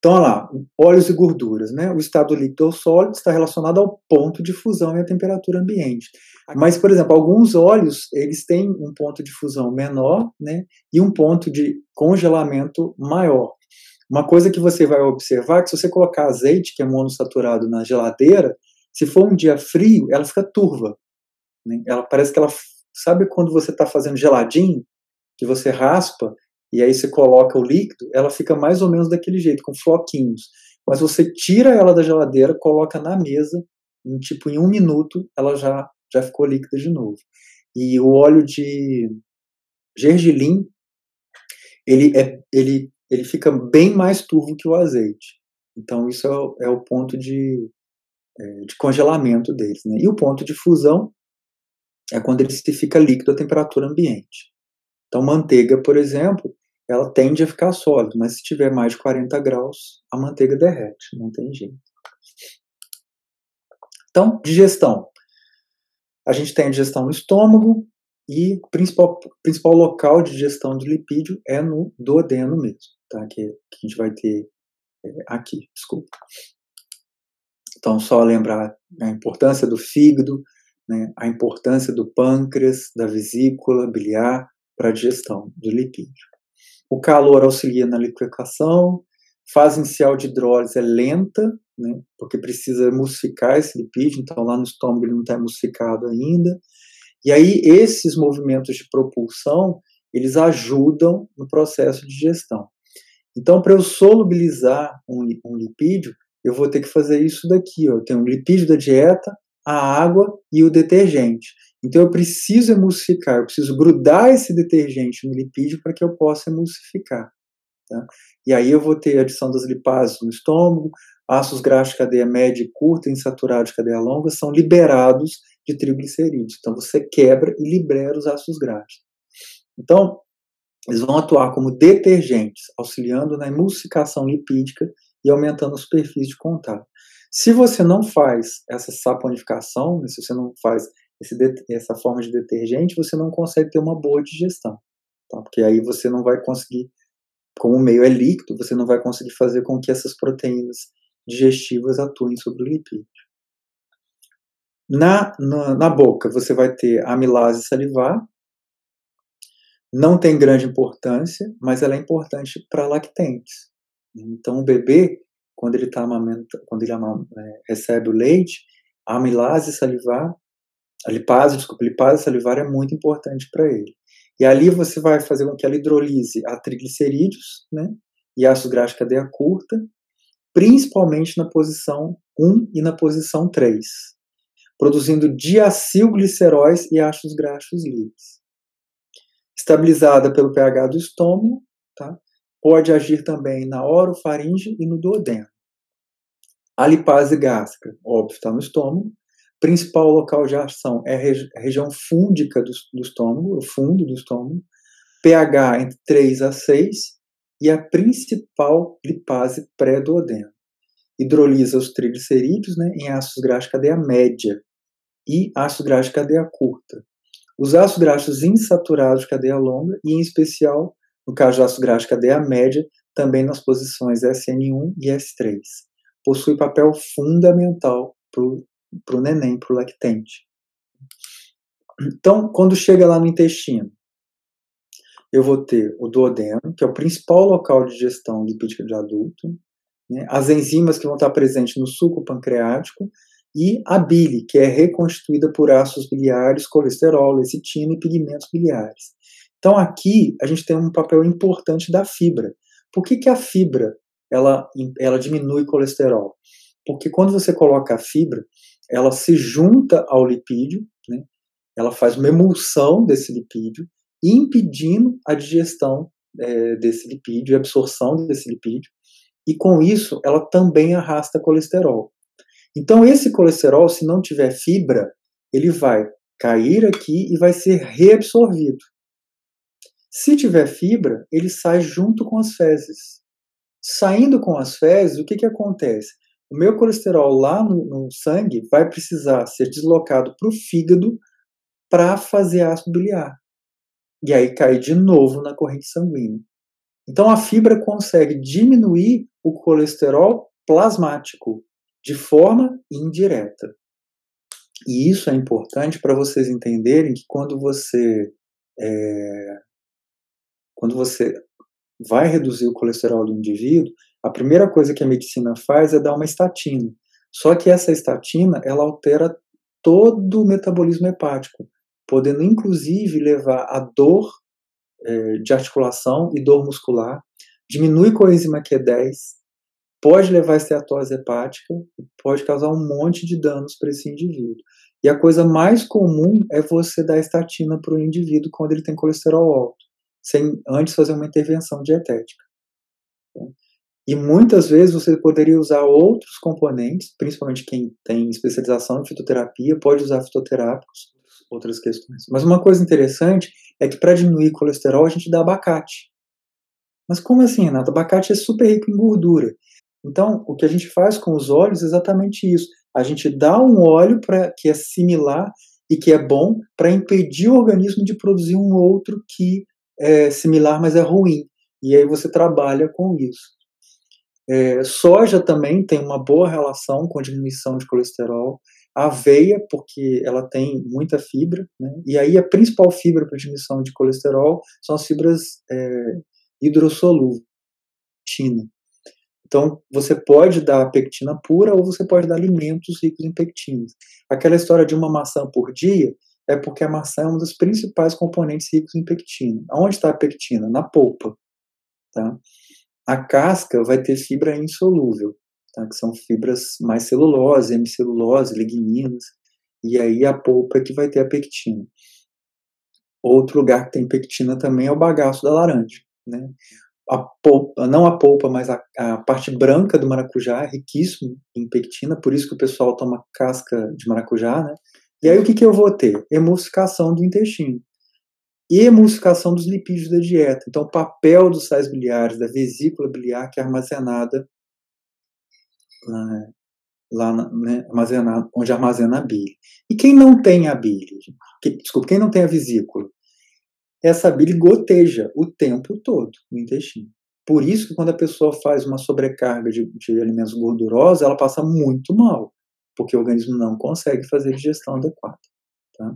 Então, olha lá, óleos e gorduras, né? O estado líquido ou sólido está relacionado ao ponto de fusão e à temperatura ambiente. Mas, por exemplo, alguns óleos, eles têm um ponto de fusão menor, né? E um ponto de congelamento maior. Uma coisa que você vai observar é que se você colocar azeite, que é monossaturado, na geladeira, se for um dia frio, ela fica turva. Né? Ela parece que ela... Sabe quando você está fazendo geladinho? Que você raspa e aí você coloca o líquido, ela fica mais ou menos daquele jeito, com floquinhos. Mas você tira ela da geladeira, coloca na mesa, em tipo em um minuto, ela já, já ficou líquida de novo. E o óleo de gergelim, ele, é, ele, ele fica bem mais turvo que o azeite. Então isso é o, é o ponto de, é, de congelamento deles. Né? E o ponto de fusão é quando ele se fica líquido a temperatura ambiente. Então, manteiga, por exemplo, ela tende a ficar sólida, mas se tiver mais de 40 graus, a manteiga derrete, não tem jeito. Então, digestão. A gente tem a digestão no estômago e o principal, principal local de digestão de lipídio é no duodeno mesmo, tá? que, que a gente vai ter é, aqui, desculpa. Então, só lembrar a importância do fígado, né, a importância do pâncreas, da vesícula biliar para a digestão do lipídio. O calor auxilia na liquefação, fase inicial de hidrólise é lenta, né, porque precisa emulsificar esse lipídio, então lá no estômago ele não está emulsificado ainda. E aí esses movimentos de propulsão, eles ajudam no processo de digestão. Então, para eu solubilizar um, um, lipídio, eu vou ter que fazer isso daqui. Ó. Eu tenho o lipídio da dieta, a água e o detergente. Então eu preciso emulsificar, eu preciso grudar esse detergente no lipídio para que eu possa emulsificar. Tá? E aí eu vou ter adição das lipases no estômago, ácidos graxos de cadeia média e curta insaturados de cadeia longa são liberados de triglicerídeos. Então você quebra e libera os ácidos graxos. Então, eles vão atuar como detergentes, auxiliando na emulsificação lipídica e aumentando a superfície de contato. Se você não faz essa saponificação, né, se você não faz esse, essa forma de detergente, você não consegue ter uma boa digestão. Tá? Porque aí você não vai conseguir, como o meio é líquido, você não vai conseguir fazer com que essas proteínas digestivas atuem sobre o lipídio. Na, na, na boca, você vai ter amilase salivar, não tem grande importância, mas ela é importante para lactentes. Então, o bebê, quando ele, tá quando ele é, recebe o leite, a amilase salivar a lipase, desculpa, a lipase salivar é muito importante para ele. E ali você vai fazer com que ela hidrolise a triglicerídeos, né, e ácidos graxos de cadeia curta, principalmente na posição 1 e na posição 3, produzindo diacilgliceróis e ácidos graxos livres. Estabilizada pelo pH do estômago, tá? pode agir também na orofaringe e no duodeno. A lipase gástrica, óbvio, está no estômago, principal local de ação é a, regi a região fúndica do, do, estômago, o fundo do estômago, pH entre 3 a 6 e a principal lipase pré-duodeno. Hidrolisa os triglicerídeos né, em ácidos graxos de cadeia média e ácidos graxos de cadeia curta. Os ácidos graxos insaturados de cadeia longa e, em especial, no caso de ácidos graxos de cadeia média, também nas posições SN1 e S3. Possui papel fundamental para o para o neném, para o lactente. Então, quando chega lá no intestino, eu vou ter o duodeno, que é o principal local de digestão lipídica de adulto, né, as enzimas que vão estar presentes no suco pancreático e a bile, que é reconstituída por ácidos biliares, colesterol, lecitina e pigmentos biliares. Então aqui a gente tem um papel importante da fibra. Por que, que a fibra ela, ela diminui colesterol? Porque quando você coloca a fibra, ela se junta ao lipídio, né? ela faz uma emulsão desse lipídio, impedindo a digestão é, desse lipídio, a absorção desse lipídio, e com isso ela também arrasta colesterol. Então esse colesterol, se não tiver fibra, ele vai cair aqui e vai ser reabsorvido. Se tiver fibra, ele sai junto com as fezes. Saindo com as fezes, o que, que acontece? O meu colesterol lá no, no sangue vai precisar ser deslocado para o fígado para fazer ácido biliar. E aí cai de novo na corrente sanguínea. Então a fibra consegue diminuir o colesterol plasmático de forma indireta. E isso é importante para vocês entenderem que quando você é, quando você vai reduzir o colesterol do indivíduo, a primeira coisa que a medicina faz é dar uma estatina. Só que essa estatina ela altera todo o metabolismo hepático, podendo inclusive levar a dor é, de articulação e dor muscular, diminui coenzima Q10, pode levar a esteatose hepática pode causar um monte de danos para esse indivíduo. E a coisa mais comum é você dar estatina para o indivíduo quando ele tem colesterol alto, sem antes fazer uma intervenção dietética. E muitas vezes você poderia usar outros componentes, principalmente quem tem especialização em fitoterapia, pode usar fitoterápicos, outras questões. Mas uma coisa interessante é que para diminuir colesterol a gente dá abacate. Mas como assim, Renato? Abacate é super rico em gordura. Então, o que a gente faz com os óleos é exatamente isso. A gente dá um óleo pra, que é similar e que é bom para impedir o organismo de produzir um outro que é similar, mas é ruim. E aí você trabalha com isso. É, soja também tem uma boa relação com a diminuição de colesterol. A aveia, porque ela tem muita fibra, né? e aí a principal fibra para diminuição de colesterol são as fibras é, hidrossolúveis, pectina. Então, você pode dar pectina pura ou você pode dar alimentos ricos em pectinas. Aquela história de uma maçã por dia é porque a maçã é um dos principais componentes ricos em pectina. Aonde está a pectina? Na polpa. Tá? A casca vai ter fibra insolúvel, tá? que são fibras mais celulose, hemicelulose, ligninas, e aí a polpa é que vai ter a pectina. Outro lugar que tem pectina também é o bagaço da laranja. Né? A polpa, não a polpa, mas a, a, parte branca do maracujá é riquíssimo em pectina, por isso que o pessoal toma casca de maracujá, né? E aí o que, que eu vou ter? Emulsificação do intestino emulsificação dos lipídios da dieta. Então, o papel dos sais biliares, da vesícula biliar que é armazenada lá, lá né, onde armazena a bile. E quem não tem a bile, que, desculpa, quem não tem a vesícula, essa bile goteja o tempo todo no intestino. Por isso que quando a pessoa faz uma sobrecarga de, de alimentos gordurosos, ela passa muito mal, porque o organismo não consegue fazer digestão adequada. Tá?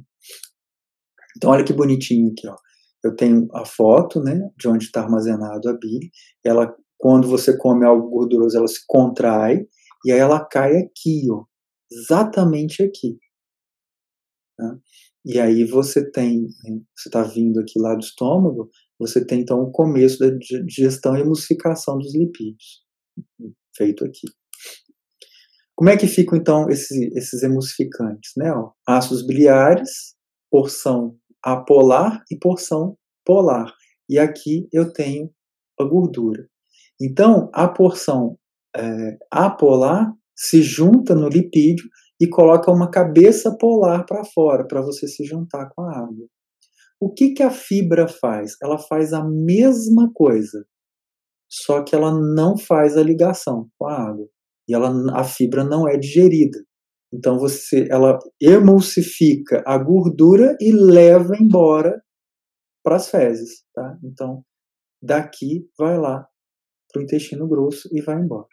Então, olha que bonitinho aqui, ó. Eu tenho a foto, né, de onde está armazenado a bile. Ela, quando você come algo gorduroso, ela se contrai e aí ela cai aqui, ó, exatamente aqui. Tá? E aí você tem, né, você está vindo aqui lá do estômago, você tem então o começo da digestão e emulsificação dos lipídios, feito aqui. Como é que ficam então esses, esses emulsificantes? Né? Ó, ácidos biliares, porção apolar e porção polar. E aqui eu tenho a gordura. Então, a porção é, apolar se junta no lipídio e coloca uma cabeça polar para fora, para você se juntar com a água. O que, que a fibra faz? Ela faz a mesma coisa, só que ela não faz a ligação com a água. E ela, a fibra não é digerida. Então você, ela emulsifica a gordura e leva embora para as fezes, tá? Então daqui vai lá para o intestino grosso e vai embora.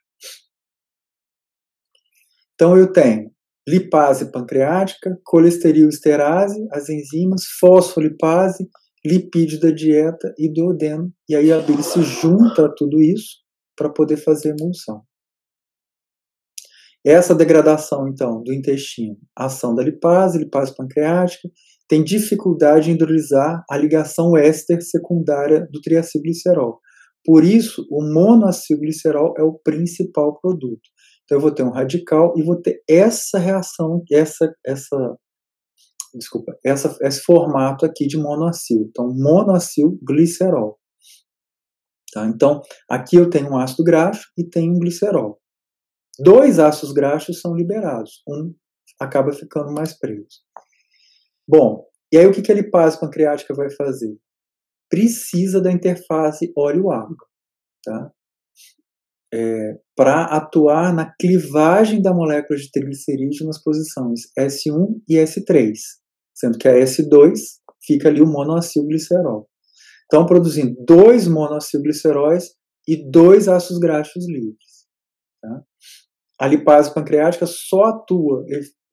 Então eu tenho lipase pancreática, colesterol esterase, as enzimas, fosfolipase, lipídio da dieta e duodeno. E aí a bile se junta a tudo isso para poder fazer emulsão. Essa degradação, então, do intestino, ação da lipase, lipase pancreática, tem dificuldade em hidrolisar a ligação éster secundária do triacilglicerol. Por isso, o monoacilglicerol é o principal produto. Então, eu vou ter um radical e vou ter essa reação, essa, essa, desculpa, essa, esse formato aqui de monoacil. Então, monoacilglicerol. Tá? Então, aqui eu tenho um ácido graxo e tenho um glicerol. Dois ácidos graxos são liberados, um acaba ficando mais preso. Bom, e aí o que, que a lipase pancreática vai fazer? Precisa da interface óleo-água, tá? É, para atuar na clivagem da molécula de triglicerídeo nas posições S1 e S3, sendo que a S2 fica ali o monoacilglicerol. Então, produzindo dois monoacilgliceróis e dois ácidos graxos livres. Tá? A lipase pancreática só atua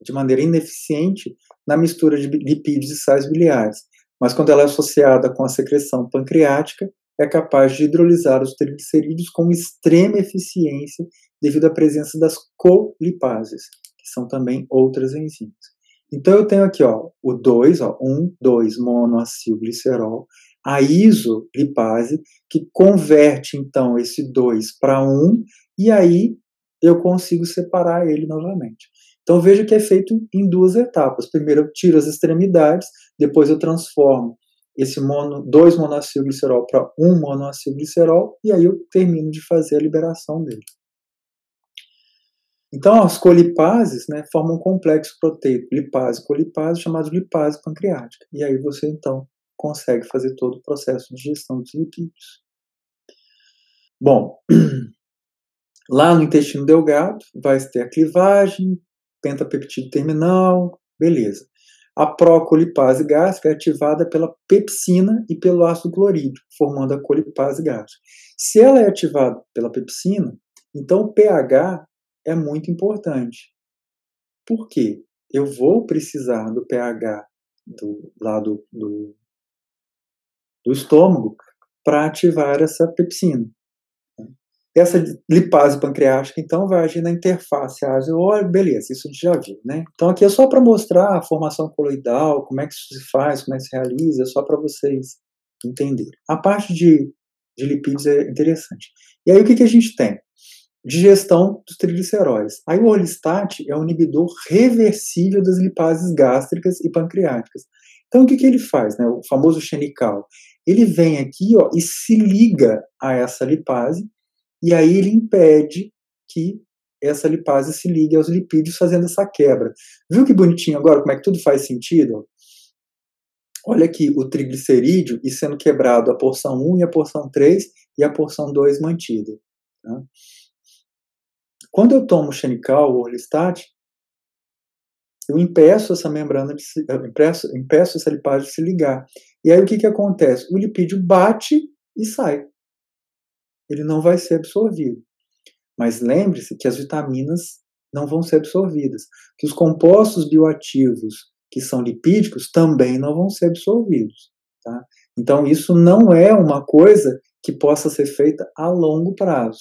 de maneira ineficiente na mistura de lipídios e sais biliares, mas quando ela é associada com a secreção pancreática, é capaz de hidrolisar os triglicerídeos com extrema eficiência devido à presença das colipases, que são também outras enzimas. Então eu tenho aqui ó, o 2, 1, 2 monoacilglicerol, a isolipase, que converte então esse 2 para 1, e aí eu consigo separar ele novamente. Então veja que é feito em duas etapas. Primeiro eu tiro as extremidades, depois eu transformo esse mono, 2 monoacilglicerol para 1 um monoacilglicerol, e aí eu termino de fazer a liberação dele. Então, as colipases né, formam um complexo proteico lipase-colipase chamado lipase pancreática. E aí você, então, consegue fazer todo o processo de digestão dos lipídios. Bom, lá no intestino delgado vai ter a clivagem, pentapeptídeo terminal, beleza. A procolipase gástrica é ativada pela pepsina e pelo ácido clorídrico, formando a colipase gástrica. Se ela é ativada pela pepsina, então o pH é muito importante. Por quê? Eu vou precisar do pH do lado do, do estômago para ativar essa pepsina. Essa lipase pancreática, então, vai agir na interface ácido. Oh, beleza, isso a gente já viu, né? Então, aqui é só para mostrar a formação coloidal, como é que isso se faz, como é que se realiza, é só para vocês entenderem. A parte de, de lipídios é interessante. E aí, o que, que a gente tem? Digestão dos trigliceróides. Aí, o orlistat é um inibidor reversível das lipases gástricas e pancreáticas. Então, o que, que ele faz? Né? O famoso xenical. Ele vem aqui ó, e se liga a essa lipase, e aí ele impede que essa lipase se ligue aos lipídios, fazendo essa quebra. Viu que bonitinho agora, como é que tudo faz sentido? Olha aqui o triglicerídeo e sendo quebrado a porção 1 e a porção 3 e a porção 2 mantida. Tá? Quando eu tomo xenical ou orlistat, eu impeço essa membrana, de se, impeço, impeço essa lipase de se ligar. E aí o que, que acontece? O lipídio bate e sai. Ele não vai ser absorvido. Mas lembre-se que as vitaminas não vão ser absorvidas, que os compostos bioativos que são lipídicos também não vão ser absorvidos. Tá? Então, isso não é uma coisa que possa ser feita a longo prazo.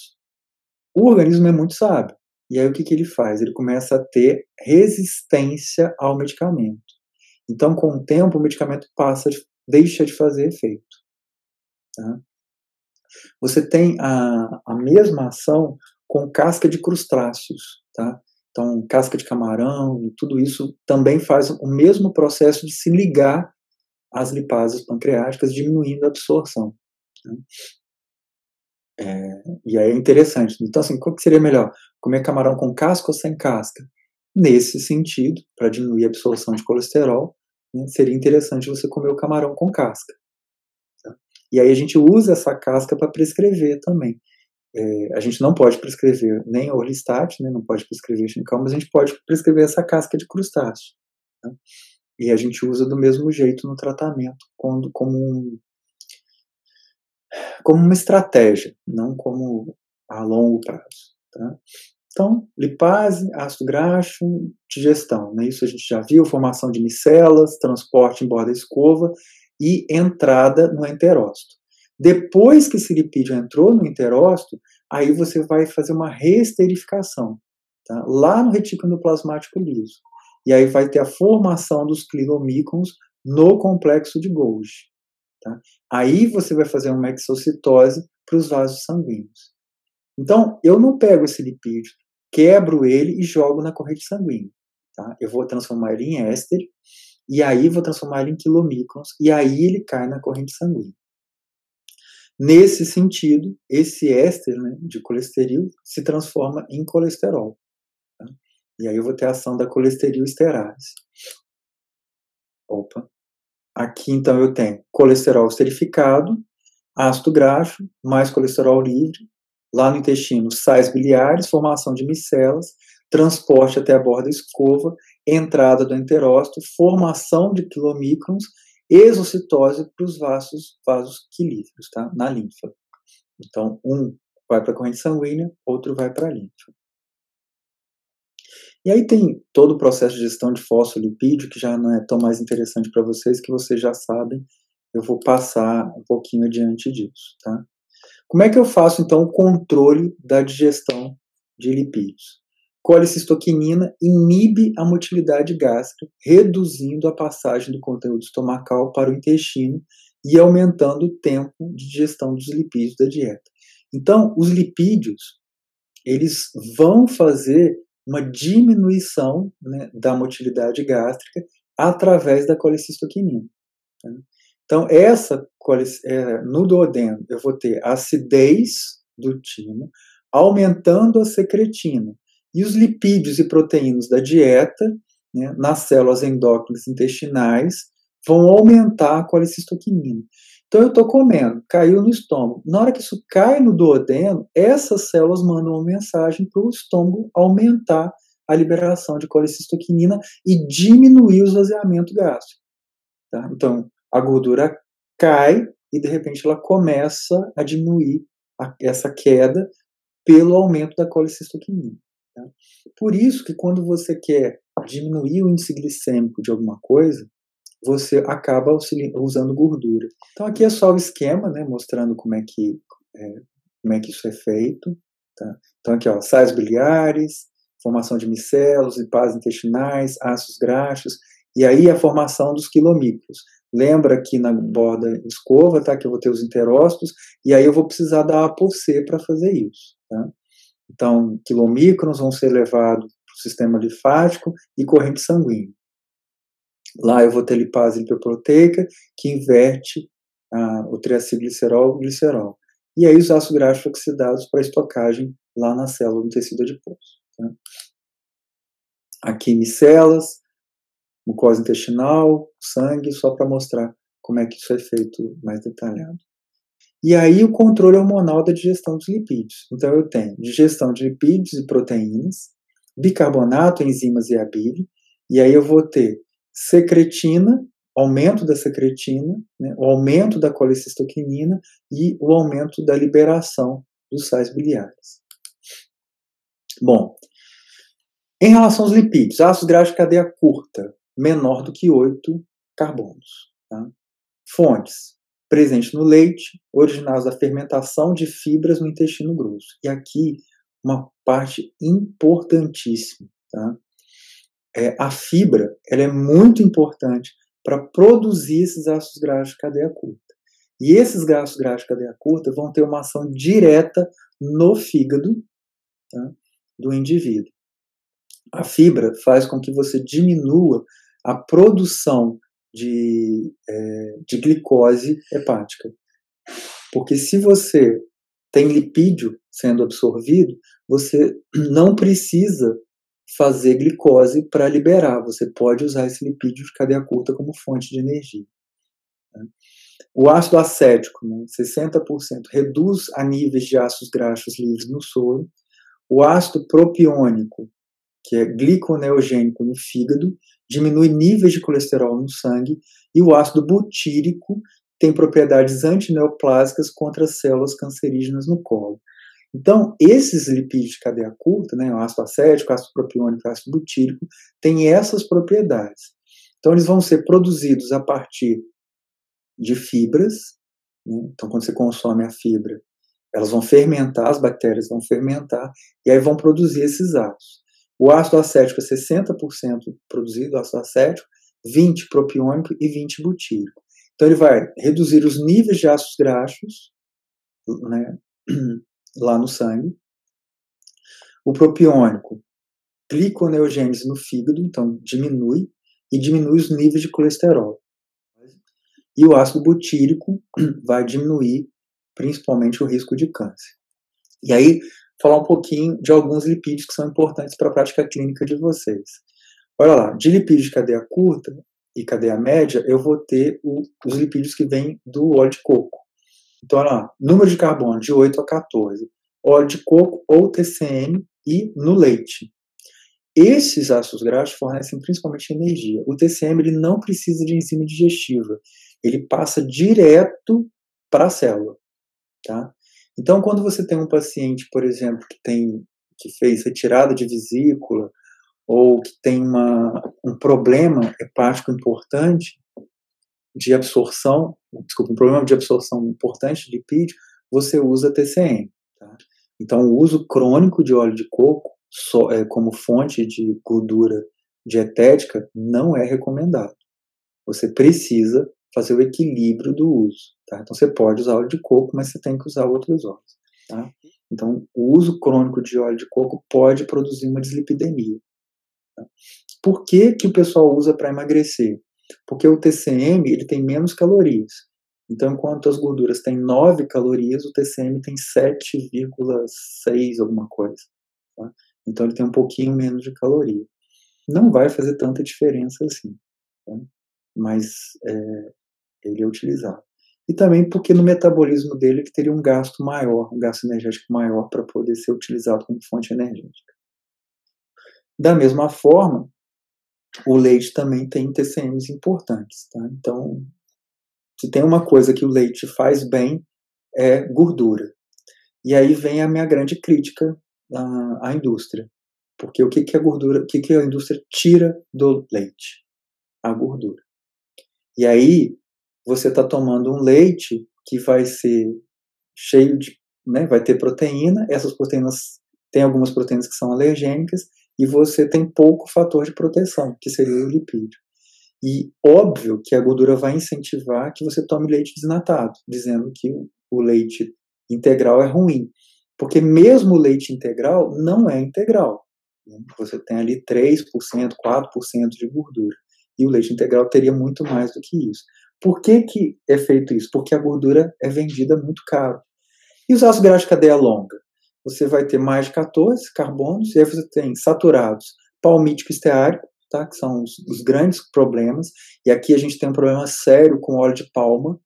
O organismo é muito sábio. E aí o que, que ele faz? Ele começa a ter resistência ao medicamento. Então, com o tempo, o medicamento passa, deixa de fazer efeito. Tá? Você tem a, a mesma ação com casca de crustáceos. Tá? Então, casca de camarão, tudo isso também faz o mesmo processo de se ligar às lipases pancreáticas, diminuindo a absorção. Tá? É, e aí é interessante. Então, assim, qual que seria melhor? Comer camarão com casca ou sem casca? Nesse sentido, para diminuir a absorção de colesterol, né, seria interessante você comer o camarão com casca. E aí a gente usa essa casca para prescrever também. É, a gente não pode prescrever nem orlistat, né, não pode prescrever xenical, mas a gente pode prescrever essa casca de crustáceo. Tá? E a gente usa do mesmo jeito no tratamento, quando, como um, como uma estratégia, não como a longo prazo. Tá? Então, lipase, ácido graxo, digestão. Né? Isso a gente já viu, formação de micelas, transporte em borda da escova e entrada no enterócito. Depois que esse lipídio entrou no enterócito, aí você vai fazer uma reesterificação, tá? lá no retículo plasmático liso. E aí vai ter a formação dos cliromícons no complexo de Golgi. Tá? Aí você vai fazer uma exocitose para os vasos sanguíneos. Então, eu não pego esse lipídio, quebro ele e jogo na corrente sanguínea. Tá? Eu vou transformar ele em éster, e aí vou transformar ele em quilomicrons, e aí ele cai na corrente sanguínea. Nesse sentido, esse éster né, de colesterol se transforma em colesterol. Tá? E aí eu vou ter a ação da colesterol esterase. Opa. Aqui, então, eu tenho colesterol esterificado, ácido graxo, mais colesterol livre. Lá no intestino, sais biliares, formação de micelas, transporte até a borda escova, entrada do enterócito, formação de quilomicrons, exocitose para os vasos, vasos quilíferos, tá? na linfa. Então, um vai para a corrente sanguínea, outro vai para a linfa. E aí tem todo o processo de gestão de fosfolipídio, que já não é tão mais interessante para vocês, que vocês já sabem. Eu vou passar um pouquinho adiante disso, tá? Como é que eu faço, então, o controle da digestão de lipídios? Colicistoquinina inibe a motilidade gástrica, reduzindo a passagem do conteúdo estomacal para o intestino e aumentando o tempo de digestão dos lipídios da dieta. Então, os lipídios, eles vão fazer uma diminuição né, da motilidade gástrica através da colecistoquinina. Tá? Então, essa é, no duodeno, eu vou ter acidez do timo, aumentando a secretina. E os lipídios e proteínas da dieta, né, nas células endócrinas intestinais, vão aumentar a colecistoquinina. Então eu estou comendo, caiu no estômago. Na hora que isso cai no duodeno, essas células mandam uma mensagem para o estômago aumentar a liberação de colecistoquinina e diminuir o esvaziamento gástrico. Tá? Então a gordura cai e de repente ela começa a diminuir a, essa queda pelo aumento da colecistoquinina. Por isso que quando você quer diminuir o índice glicêmico de alguma coisa, você acaba usando gordura. Então aqui é só o esquema, né, mostrando como é que é, como é que isso é feito. Tá? Então aqui ó, sais biliares, formação de micelos, lipases intestinais, ácidos graxos e aí a formação dos quilomicros. Lembra aqui na borda escova, tá? Que eu vou ter os enterócitos e aí eu vou precisar da A por C para fazer isso. Tá? Então, quilomicrons vão ser levados para o sistema linfático e corrente sanguínea. Lá eu vou ter lipase lipoproteica, que inverte ah, o triacilglicerol e glicerol. E aí os ácidos graxos oxidados para estocagem lá na célula do tecido adiposo. Tá? Aqui micelas, mucosa intestinal, sangue, só para mostrar como é que isso é feito mais detalhado. E aí o controle hormonal da digestão dos lipídios. Então eu tenho digestão de lipídios e proteínas, bicarbonato, enzimas e a bile, e aí eu vou ter secretina, aumento da secretina, né, o aumento da colecistoquinina e o aumento da liberação dos sais biliares. Bom, em relação aos lipídios, ácidos graxos de cadeia curta, menor do que 8 carbonos. Tá? Fontes, presente no leite, originados da fermentação de fibras no intestino grosso. E aqui, uma parte importantíssima. Tá? é, a fibra ela é muito importante para produzir esses ácidos graxos de cadeia curta. E esses ácidos graxos de cadeia curta vão ter uma ação direta no fígado tá, do indivíduo. A fibra faz com que você diminua a produção de, é, de glicose hepática. Porque se você tem lipídio sendo absorvido, você não precisa fazer glicose para liberar. Você pode usar esse lipídio de cadeia curta como fonte de energia. Né? O ácido acético, né, 60%, reduz a níveis de ácidos graxos livres no soro. O ácido propiônico, que é gliconeogênico no fígado, diminui níveis de colesterol no sangue. E o ácido butírico tem propriedades antineoplásicas contra as células cancerígenas no colo. Então, esses lipídios de cadeia curta, né, o ácido acético, ácido propiônico, ácido butírico, têm essas propriedades. Então, eles vão ser produzidos a partir de fibras. Né? Então, quando você consome a fibra, elas vão fermentar, as bactérias vão fermentar, e aí vão produzir esses ácidos. O ácido acético é 60% produzido, ácido acético, 20% propiônico e 20% butírico. Então, ele vai reduzir os níveis de ácidos graxos, né, lá no sangue. O propiônico, gliconeogênese no fígado, então diminui, e diminui os níveis de colesterol. E o ácido butírico vai diminuir principalmente o risco de câncer. E aí, falar um pouquinho de alguns lipídios que são importantes para a prática clínica de vocês. Olha lá, de lipídios de cadeia curta, e cadeia média, eu vou ter o, os lipídios que vêm do óleo de coco. Então, olha lá, número de carbono de 8 a 14. Óleo de coco ou TCM e no leite. Esses ácidos graxos fornecem principalmente energia. O TCM ele não precisa de enzima digestiva. Ele passa direto para a célula. Tá? Então, quando você tem um paciente, por exemplo, que, tem, que fez retirada de vesícula ou que tem uma, um problema hepático importante de absorção, desculpa, um problema de absorção importante de lipídio, você usa TCM. Tá? Então, o uso crônico de óleo de coco so, é, como fonte de gordura dietética não é recomendado. Você precisa fazer o equilíbrio do uso. Tá? Então, você pode usar óleo de coco, mas você tem que usar outros óleos. Tá? Então, o uso crônico de óleo de coco pode produzir uma dislipidemia. Tá? Por que, que o pessoal usa para emagrecer? Porque o TCM ele tem menos calorias. Então, enquanto as gorduras têm 9 calorias, o TCM tem 7,6 alguma coisa. Tá? Então, ele tem um pouquinho menos de caloria. Não vai fazer tanta diferença assim. Tá? Mas é, ele é utilizado. E também porque no metabolismo dele ele teria um gasto maior, um gasto energético maior para poder ser utilizado como fonte energética. Da mesma forma, o leite também tem TCMs importantes. Tá? Então, se tem uma coisa que o leite faz bem, é gordura. E aí vem a minha grande crítica à, à indústria. Porque o que, que a gordura, o que, que a indústria tira do leite? A gordura. E aí você está tomando um leite que vai ser cheio de, né, vai ter proteína, essas proteínas tem algumas proteínas que são alergênicas e você tem pouco fator de proteção, que seria o lipídio. E óbvio que a gordura vai incentivar que você tome leite desnatado, dizendo que o leite integral é ruim. Porque mesmo o leite integral não é integral. Você tem ali 3%, 4% de gordura. E o leite integral teria muito mais do que isso. Por que, que é feito isso? Porque a gordura é vendida muito caro. E os ácidos graxos de cadeia longa? você vai ter mais de 14 carbonos, e aí você tem saturados palmítico e esteárico, tá? que são os, os, grandes problemas, e aqui a gente tem um problema sério com óleo de palma,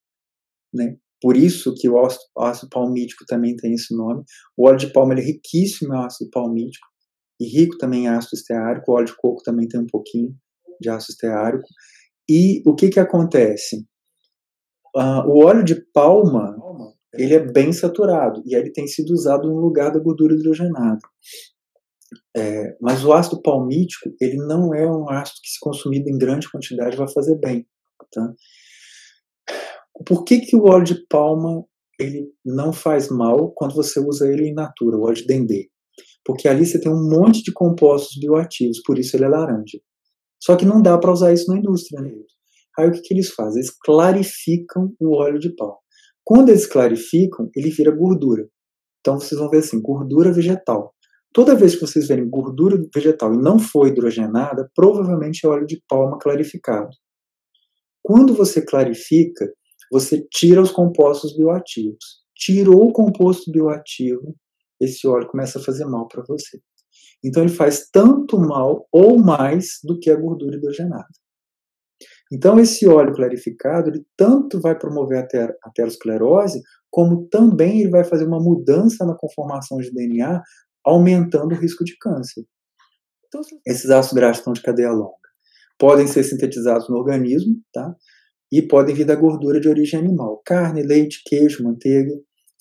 né? por isso que o ácido, ácido palmítico também tem esse nome. O óleo de palma é riquíssimo em ácido palmítico, e rico também em ácido esteárico, o óleo de coco também tem um pouquinho de ácido esteárico. E o que, que acontece? Uh, o óleo de palma, ele é bem saturado e ele tem sido usado no lugar da gordura hidrogenada. É, mas o ácido palmítico, ele não é um ácido que, se consumido em grande quantidade, vai fazer bem. Tá? Por que, que o óleo de palma ele não faz mal quando você usa ele in natura, o óleo de dendê? Porque ali você tem um monte de compostos bioativos, por isso ele é laranja. Só que não dá para usar isso na indústria. Né? Aí o que, que eles fazem? Eles clarificam o óleo de palma. Quando eles clarificam, ele vira gordura. Então vocês vão ver assim, gordura vegetal. Toda vez que vocês verem gordura vegetal e não foi hidrogenada, provavelmente é óleo de palma clarificado. Quando você clarifica, você tira os compostos bioativos. Tirou o composto bioativo, esse óleo começa a fazer mal para você. Então ele faz tanto mal ou mais do que a gordura hidrogenada. Então, esse óleo clarificado, ele tanto vai promover a, ter a aterosclerose, como também ele vai fazer uma mudança na conformação de DNA, aumentando o risco de câncer. Então, esses ácidos graxos estão de cadeia longa. Podem ser sintetizados no organismo, tá? E podem vir da gordura de origem animal. Carne, leite, queijo, manteiga.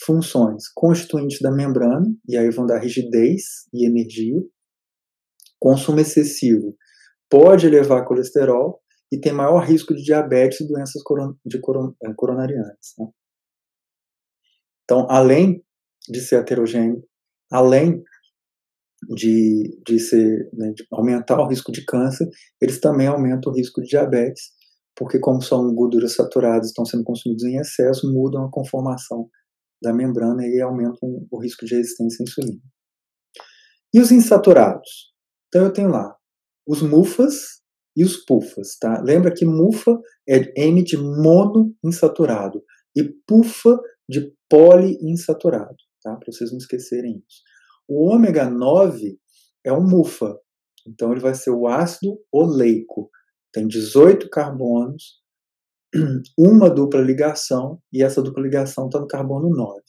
Funções: constituintes da membrana, e aí vão dar rigidez e energia. Consumo excessivo pode elevar colesterol e tem maior risco de diabetes e doenças coron de coron eh, coronarianas. Né? Então, além de ser heterogêneo, além de, de, ser, né, de aumentar o risco de câncer, eles também aumentam o risco de diabetes, porque como são gorduras saturadas estão sendo consumidos em excesso, mudam a conformação da membrana e aumentam o risco de resistência à insulina. E os insaturados? Então eu tenho lá os MUFAs, e os PUFAs, tá? Lembra que MUFA é M de monoinsaturado e PUFA de poliinsaturado, tá? Para vocês não esquecerem isso. O ômega 9 é um MUFA, então ele vai ser o ácido oleico. tem 18 carbonos, uma dupla ligação, e essa dupla ligação está no carbono 9.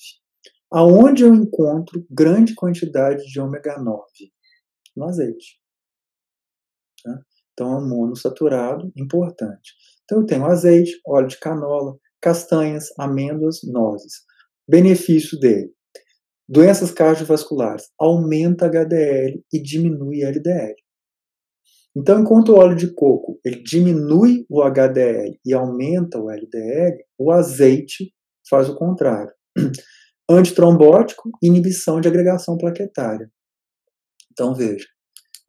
Aonde eu encontro grande quantidade de ômega 9? No azeite. Tá? Então é um monossaturado importante. Então eu tenho azeite, óleo de canola, castanhas, amêndoas, nozes. Benefício dele: doenças cardiovasculares, aumenta HDL e diminui LDL. Então, enquanto o óleo de coco ele diminui o HDL e aumenta o LDL, o azeite faz o contrário. Antitrombótico, inibição de agregação plaquetária. Então, veja,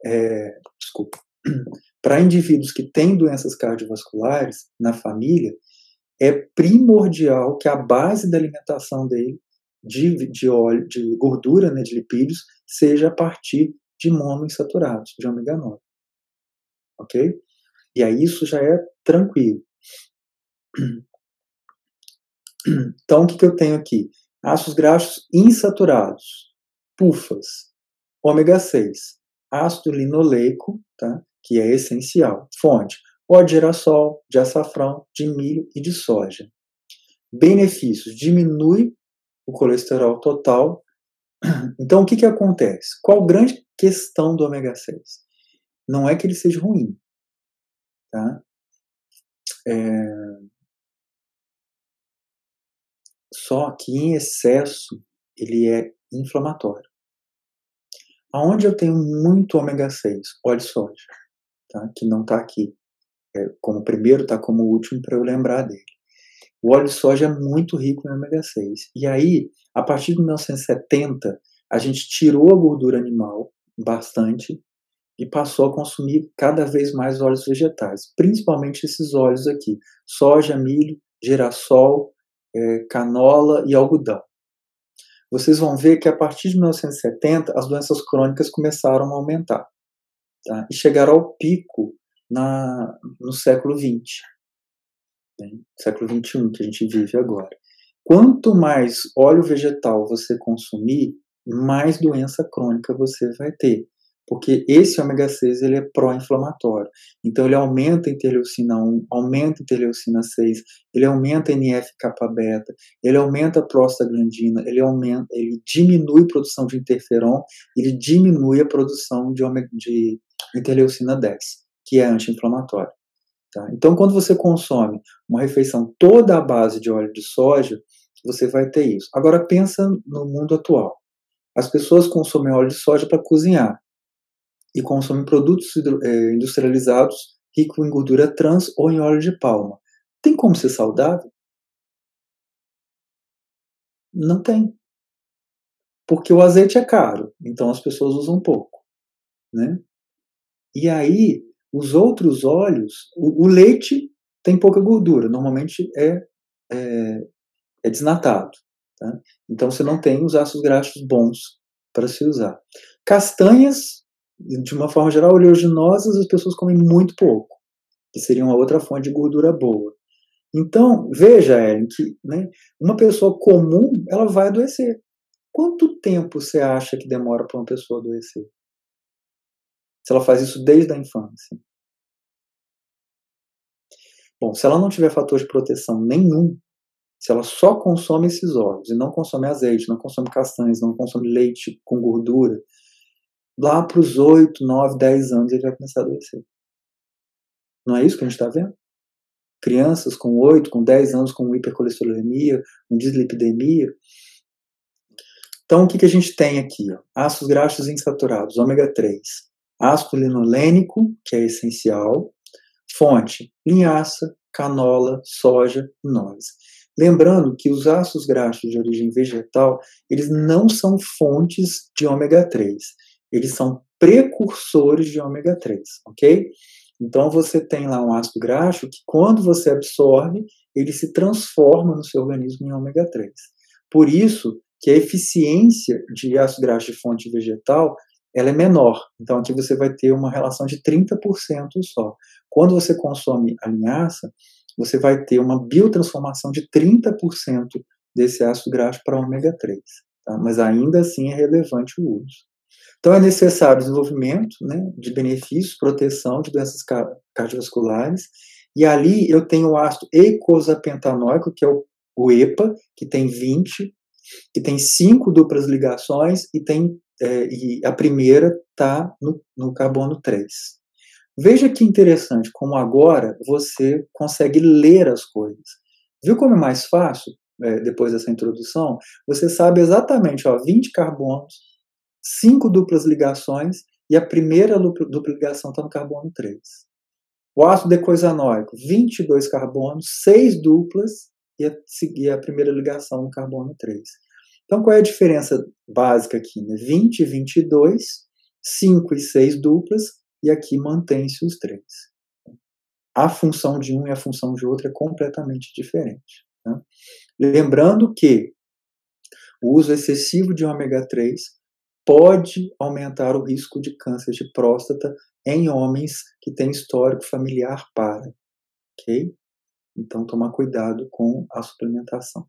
é, desculpa, para indivíduos que têm doenças cardiovasculares na família, é primordial que a base da alimentação dele de, de óleo, de gordura, né, de lipídios, seja a partir de monoinsaturados, de ômega 9 ok? E aí isso já é tranquilo. Então, o que, que eu tenho aqui? Ácidos graxos insaturados, pufas, ômega 6, ácido linoleico, tá? que é essencial, fonte, óleo de girassol, de açafrão, de milho e de soja. Benefícios, diminui o colesterol total. Então, o que, que acontece? Qual a grande questão do ômega 6? Não é que ele seja ruim, tá? É... Só que em excesso ele é inflamatório. Aonde eu tenho muito ômega 6? Óleo de soja, tá? que não está aqui. É, como primeiro, está como último para eu lembrar dele. O óleo de soja é muito rico em ômega 6. E aí, a partir de 1970, a gente tirou a gordura animal bastante e passou a consumir cada vez mais óleos vegetais, principalmente esses óleos aqui: soja, milho, girassol, é, canola e algodão. Vocês vão ver que a partir de 1970 as doenças crônicas começaram a aumentar tá? e chegaram ao pico na, no século XX, né? século XXI que a gente vive agora. Quanto mais óleo vegetal você consumir, mais doença crônica você vai ter porque esse ômega 6 ele é pró-inflamatório. Então ele aumenta a interleucina 1, aumenta a interleucina 6, ele aumenta a NF-kappa-beta, ele aumenta a prostaglandina, ele aumenta, ele diminui a produção de interferon, ele diminui a produção de, ômega, de interleucina 10, que é anti-inflamatório. Tá? Então quando você consome uma refeição toda à base de óleo de soja, você vai ter isso. Agora pensa no mundo atual. As pessoas consomem óleo de soja para cozinhar e consome produtos é, industrializados ricos em gordura trans ou em óleo de palma. Tem como ser saudável? Não tem. Porque o azeite é caro, então as pessoas usam pouco. Né? E aí, os outros óleos, o, o leite tem pouca gordura, normalmente é, é, é desnatado. Tá? Então você não tem os ácidos graxos bons para se usar. Castanhas de uma forma geral, oleaginosas as pessoas comem muito pouco, que seria uma outra fonte de gordura boa. Então, veja, Ellen, que né, uma pessoa comum, ela vai adoecer. Quanto tempo você acha que demora para uma pessoa adoecer? Se ela faz isso desde a infância. Bom, se ela não tiver fator de proteção nenhum, se ela só consome esses óleos e não consome azeite, não consome castanhas, não consome leite com gordura, lá para os 8, 9, 10 anos ele vai começar a adoecer. Não é isso que a gente está vendo? Crianças com 8, com 10 anos com hipercolesterolemia, com dislipidemia. Então, o que, que a gente tem aqui? Ó? Ácidos graxos insaturados, ômega 3. Ácido linolênico, que é essencial. Fonte, linhaça, canola, soja e nozes. Lembrando que os ácidos graxos de origem vegetal, eles não são fontes de ômega 3 eles são precursores de ômega 3, ok? Então você tem lá um ácido graxo que quando você absorve, ele se transforma no seu organismo em ômega 3. Por isso que a eficiência de ácido graxo de fonte vegetal ela é menor. Então aqui você vai ter uma relação de 30% só. Quando você consome a linhaça, você vai ter uma biotransformação de 30% desse ácido graxo para ômega 3. Tá? Mas ainda assim é relevante o uso. Então é necessário desenvolvimento né, de benefícios, proteção de doenças cardiovasculares, e ali eu tenho o ácido eicosapentaenoico, que é o, o EPA, que tem 20, que tem cinco duplas ligações e tem é, e a primeira está no, no carbono 3. Veja que interessante como agora você consegue ler as coisas. Viu como é mais fácil, é, depois dessa introdução? Você sabe exatamente, ó, 20 carbonos, 5 duplas ligações, e a primeira dupla, ligação está no carbono 3. O ácido decoisanoico, 22 carbonos, 6 duplas, e a, e a primeira ligação no carbono 3. Então, qual é a diferença básica aqui? Né? 20 e 22, 5 e 6 duplas, e aqui mantém-se os três. A função de um e a função de outro é completamente diferente. Né? Lembrando que o uso excessivo de ômega 3 pode aumentar o risco de câncer de próstata em homens que têm histórico familiar para. Ok? Então, tomar cuidado com a suplementação.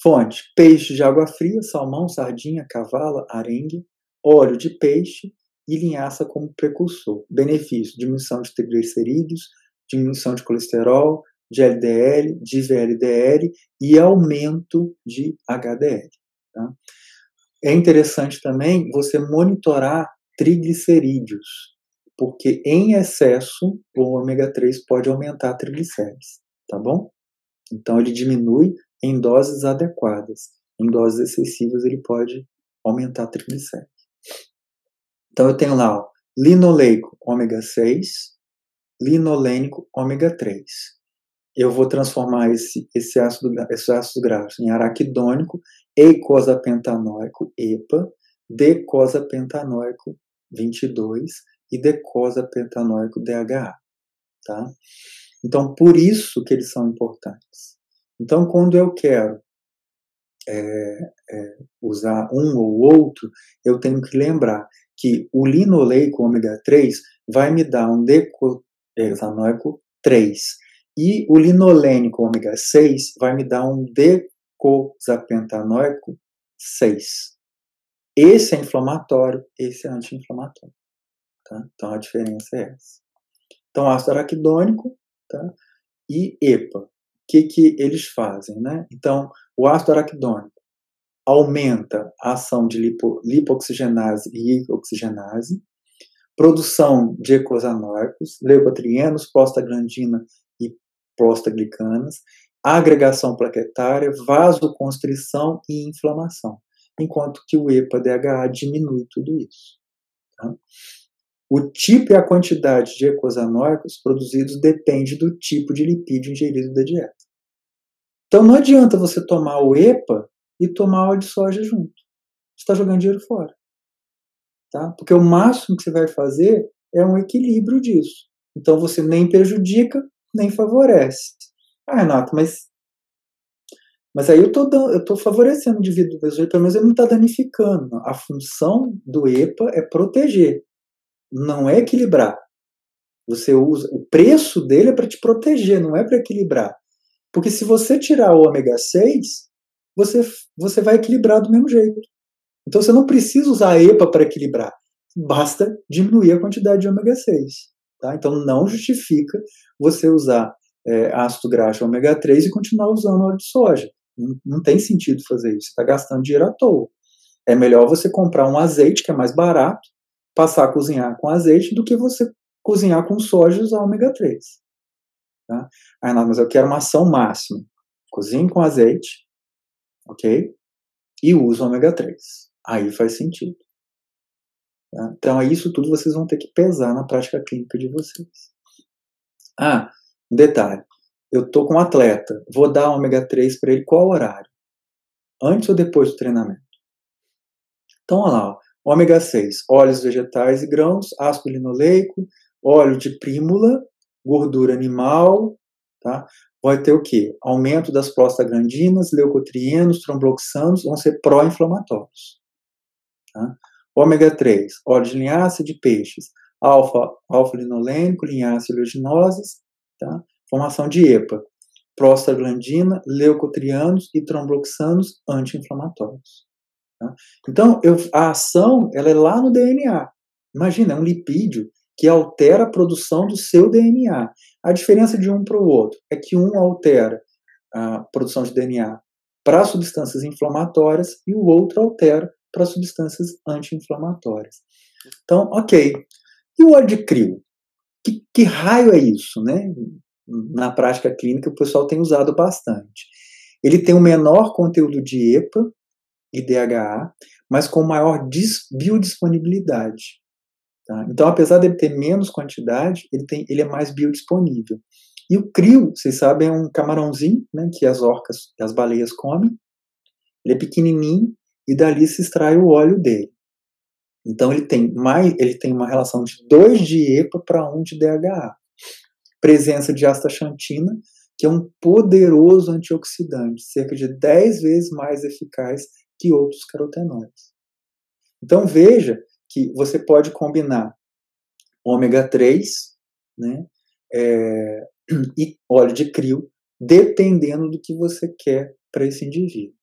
Fonte: peixe de água fria, salmão, sardinha, cavala, arengue, óleo de peixe e linhaça como precursor. Benefício: diminuição de triglicerídeos, diminuição de colesterol, de LDL, de VLDL e aumento de HDL. Tá? É interessante também você monitorar triglicerídeos, porque em excesso o ômega 3 pode aumentar triglicérides, tá bom? Então ele diminui em doses adequadas. Em doses excessivas, ele pode aumentar triglicéridos. Então, eu tenho lá ó, linoleico ômega 6, linolênico ômega 3. Eu vou transformar esse, esse ácido, esses ácidos graxos em araquidônico, eicosapentanoico, EPA, decosapentanoico 22 e decosapentanoico DHA. Tá? Então, por isso que eles são importantes. Então, quando eu quero é, é, usar um ou outro, eu tenho que lembrar que o linoleico ômega 3 vai me dar um decosanoico 3 e o linolênico ômega 6 vai me dar um decosapentanoico 6. Esse é inflamatório, esse é anti-inflamatório. Tá? Então a diferença é essa. Então ácido araquidônico tá? e EPA que, que eles fazem? Né? Então, o ácido araquidônico aumenta a ação de lipo, lipoxigenase e oxigenase, produção de eicosanoicos, leucotrienos, prostaglandina e prostaglicanas, agregação plaquetária, vasoconstrição e inflamação, enquanto que o EPA-DHA diminui tudo isso. Tá? O tipo e a quantidade de eicosanoicos produzidos depende do tipo de lipídio ingerido da dieta. Então não adianta você tomar o EPA e tomar óleo de soja junto. Você está jogando dinheiro fora. Tá? Porque o máximo que você vai fazer é um equilíbrio disso. Então você nem prejudica, nem favorece. Ah, Renato, mas. Mas aí eu tô, dando, eu tô favorecendo o indivíduo do pelo menos ele não está danificando. A função do EPA é proteger não é equilibrar. Você usa o preço dele é para te proteger, não é para equilibrar. Porque se você tirar o ômega 6, você, você vai equilibrar do mesmo jeito. Então você não precisa usar a EPA para equilibrar. Basta diminuir a quantidade de ômega 6. Tá? Então não justifica você usar é, ácido graxo ômega 3 e continuar usando óleo de soja. Não, não tem sentido fazer isso. Você está gastando dinheiro à toa. É melhor você comprar um azeite que é mais barato passar a cozinhar com azeite do que você cozinhar com soja e usar ômega 3. Tá? Ah, não, mas eu quero uma ação máxima. Cozinhe com azeite, ok? E use ômega 3. Aí faz sentido. Tá? Então, é isso tudo vocês vão ter que pesar na prática clínica de vocês. Ah, um detalhe. Eu tô com um atleta, vou dar ômega 3 para ele qual horário? Antes ou depois do treinamento? Então, olha lá, ó. Ômega 6, óleos vegetais e grãos, ácido linoleico, óleo de prímula, gordura animal, tá? Vai ter o quê? Aumento das prostaglandinas, leucotrienos, tromboxanos, vão ser pró-inflamatórios. Tá? Ômega 3, óleo de linhaça de peixes, alfa, alfa-linolênico, linhaça oleaginosas, tá? Formação de EPA, prostaglandina, leucotrianos e tromboxanos anti-inflamatórios. Tá? Então, eu, a ação ela é lá no DNA. Imagina, é um lipídio que altera a produção do seu DNA. A diferença de um para o outro é que um altera a produção de DNA para substâncias inflamatórias e o outro altera para substâncias anti-inflamatórias. Então, ok. E o óleo de crio? Que, que raio é isso, né? Na prática clínica, o pessoal tem usado bastante. Ele tem o menor conteúdo de EPA e DHA, mas com maior biodisponibilidade. Tá? Então, apesar dele ter menos quantidade, ele, tem, ele é mais biodisponível. E o crio, vocês sabem, é um camarãozinho né, que as orcas, as baleias comem. Ele é pequenininho e dali se extrai o óleo dele. Então ele tem mais, ele tem uma relação de 2 de EPA para 1 um de DHA. Presença de astaxantina, que é um poderoso antioxidante, cerca de 10 vezes mais eficaz que outros carotenoides. Então veja que você pode combinar ômega 3 né, é, e óleo de crio, dependendo do que você quer para esse indivíduo.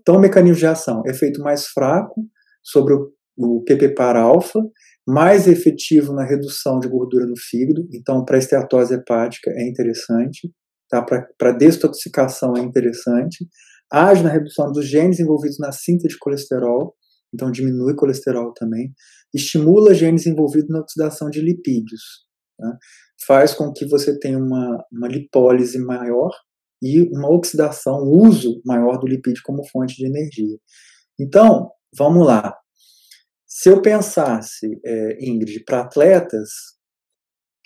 Então, o mecanismo de ação, efeito mais fraco sobre o, o PPPAR-alfa, mais efetivo na redução de gordura no fígado, então para esteatose hepática é interessante, tá? para destoxicação é interessante, age na redução dos genes envolvidos na síntese de colesterol, então diminui colesterol também, estimula genes envolvidos na oxidação de lipídios, tá? faz com que você tenha uma, uma lipólise maior e uma oxidação, um uso maior do lipídio como fonte de energia. Então, vamos lá. Se eu pensasse, é, Ingrid, para atletas,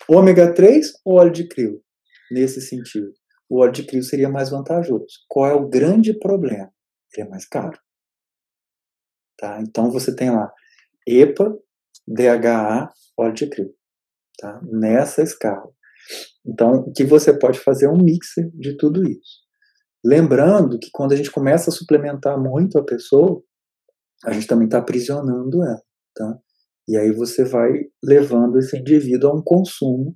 ômega 3 ou óleo de crio? Nesse sentido. O óleo de crio seria mais vantajoso. Qual é o grande problema? Ele é mais caro. Tá? Então você tem lá EPA, DHA, óleo de crio. Tá? Nessa escala. Então, o que você pode fazer é um mixer de tudo isso. Lembrando que quando a gente começa a suplementar muito a pessoa, a gente também está aprisionando ela, tá? E aí você vai levando esse indivíduo a um consumo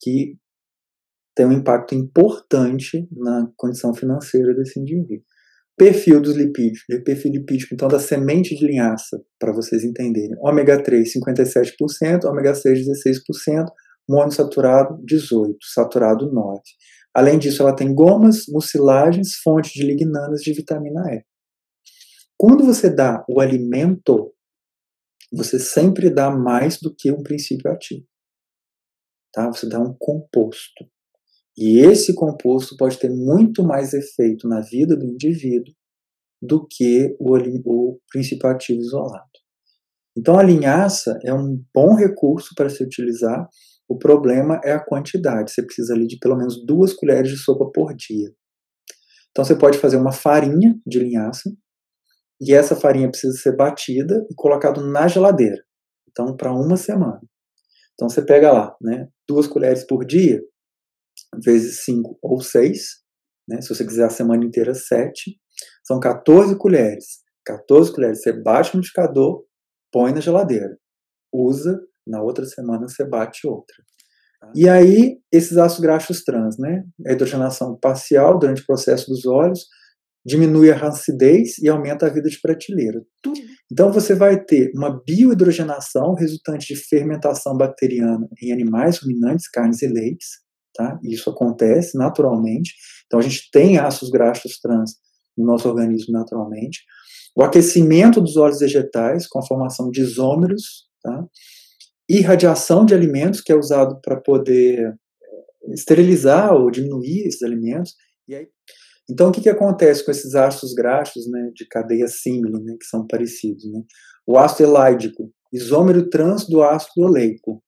que tem um impacto importante na condição financeira desse indivíduo. Perfil dos lipídios, perfil lipídico, então, da semente de linhaça, para vocês entenderem. Ômega 3, 57%, ômega 6, 16%, monoinsaturado 18, saturado 9. Além disso, ela tem gomas, mucilagens, fontes de lignanas de vitamina E. Quando você dá o alimento, você sempre dá mais do que um princípio ativo. Tá? Você dá um composto. E esse composto pode ter muito mais efeito na vida do indivíduo do que o, o princípio ativo isolado. Então, a linhaça é um bom recurso para se utilizar o problema é a quantidade. Você precisa ali de pelo menos duas colheres de sopa por dia. Então você pode fazer uma farinha de linhaça e essa farinha precisa ser batida e colocado na geladeira. Então para uma semana. Então você pega lá, né, duas colheres por dia, vezes cinco ou seis, né, se você quiser a semana inteira, sete, são 14 colheres. 14 colheres, você bate no liquidificador, põe na geladeira. Usa na outra semana você bate outra. Tá. E aí, esses ácidos graxos trans, né? A hidrogenação parcial durante o processo dos óleos diminui a rancidez e aumenta a vida de prateleira. Então, você vai ter uma biohidrogenação resultante de fermentação bacteriana em animais ruminantes, carnes e leites. Tá? Isso acontece naturalmente. Então, a gente tem ácidos graxos trans no nosso organismo naturalmente. O aquecimento dos óleos vegetais com a formação de isômeros, tá? irradiação de alimentos, que é usado para poder eh, esterilizar ou diminuir esses alimentos. E aí, então, o que, que acontece com esses ácidos graxos né, de cadeia símile, né, que são parecidos? Né? O ácido eládico, isômero trans do ácido oleico.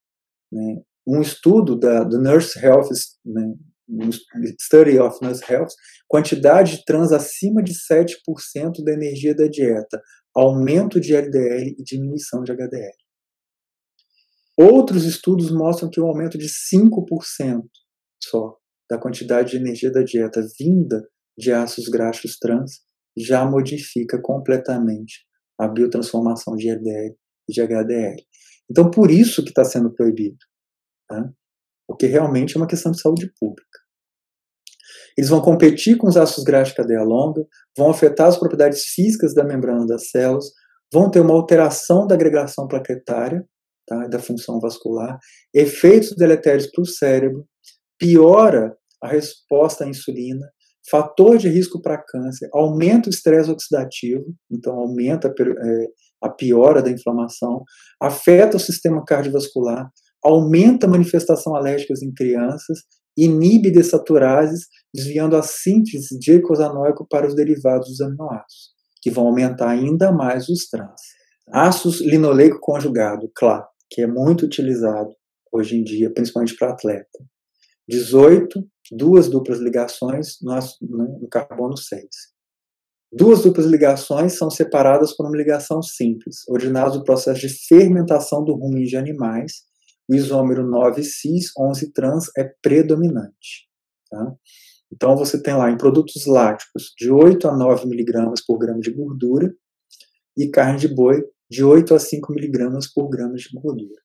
Né? Um estudo da, do Nurse Health, né, Study of Nurse Health, quantidade de trans acima de 7% da energia da dieta, aumento de LDL e diminuição de HDL. Outros estudos mostram que o um aumento de 5% só da quantidade de energia da dieta vinda de ácidos graxos trans já modifica completamente a biotransformação de LDL e de HDL. Então, por isso que está sendo proibido. Tá? Porque realmente é uma questão de saúde pública. Eles vão competir com os ácidos graxos de cadeia longa, vão afetar as propriedades físicas da membrana das células, vão ter uma alteração da agregação plaquetária, tá, da função vascular, efeitos deletérios para o cérebro, piora a resposta à insulina, fator de risco para câncer, aumenta o estresse oxidativo, então aumenta é, a piora da inflamação, afeta o sistema cardiovascular, aumenta a manifestação alérgicas em crianças, inibe desaturases, desviando a síntese de eicosanoico para os derivados dos aminoácidos, que vão aumentar ainda mais os trans. Ácidos linoleico conjugado, CLA, que é muito utilizado hoje em dia, principalmente para atleta. 18, duas duplas ligações no, no carbono 6. Duas duplas ligações são separadas por uma ligação simples, originadas do processo de fermentação do rumen de animais. O isômero 9-cis, 11-trans é predominante. Tá? Então, você tem lá em produtos lácticos de 8 a 9 miligramas por grama de gordura e carne de boi de 8 a 5 miligramas por grama de gordura.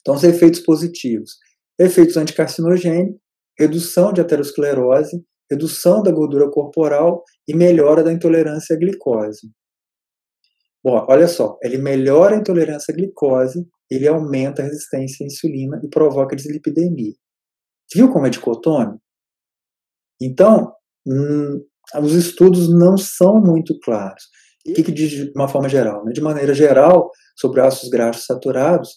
Então, os efeitos positivos. Efeitos anticarcinogênicos, redução de aterosclerose, redução da gordura corporal e melhora da intolerância à glicose. Bom, olha só, ele melhora a intolerância à glicose, ele aumenta a resistência à insulina e provoca dislipidemia. Viu como é dicotômico? Então, hum, os estudos não são muito claros. O que, que diz de uma forma geral? Né? De maneira geral, sobre ácidos graxos saturados,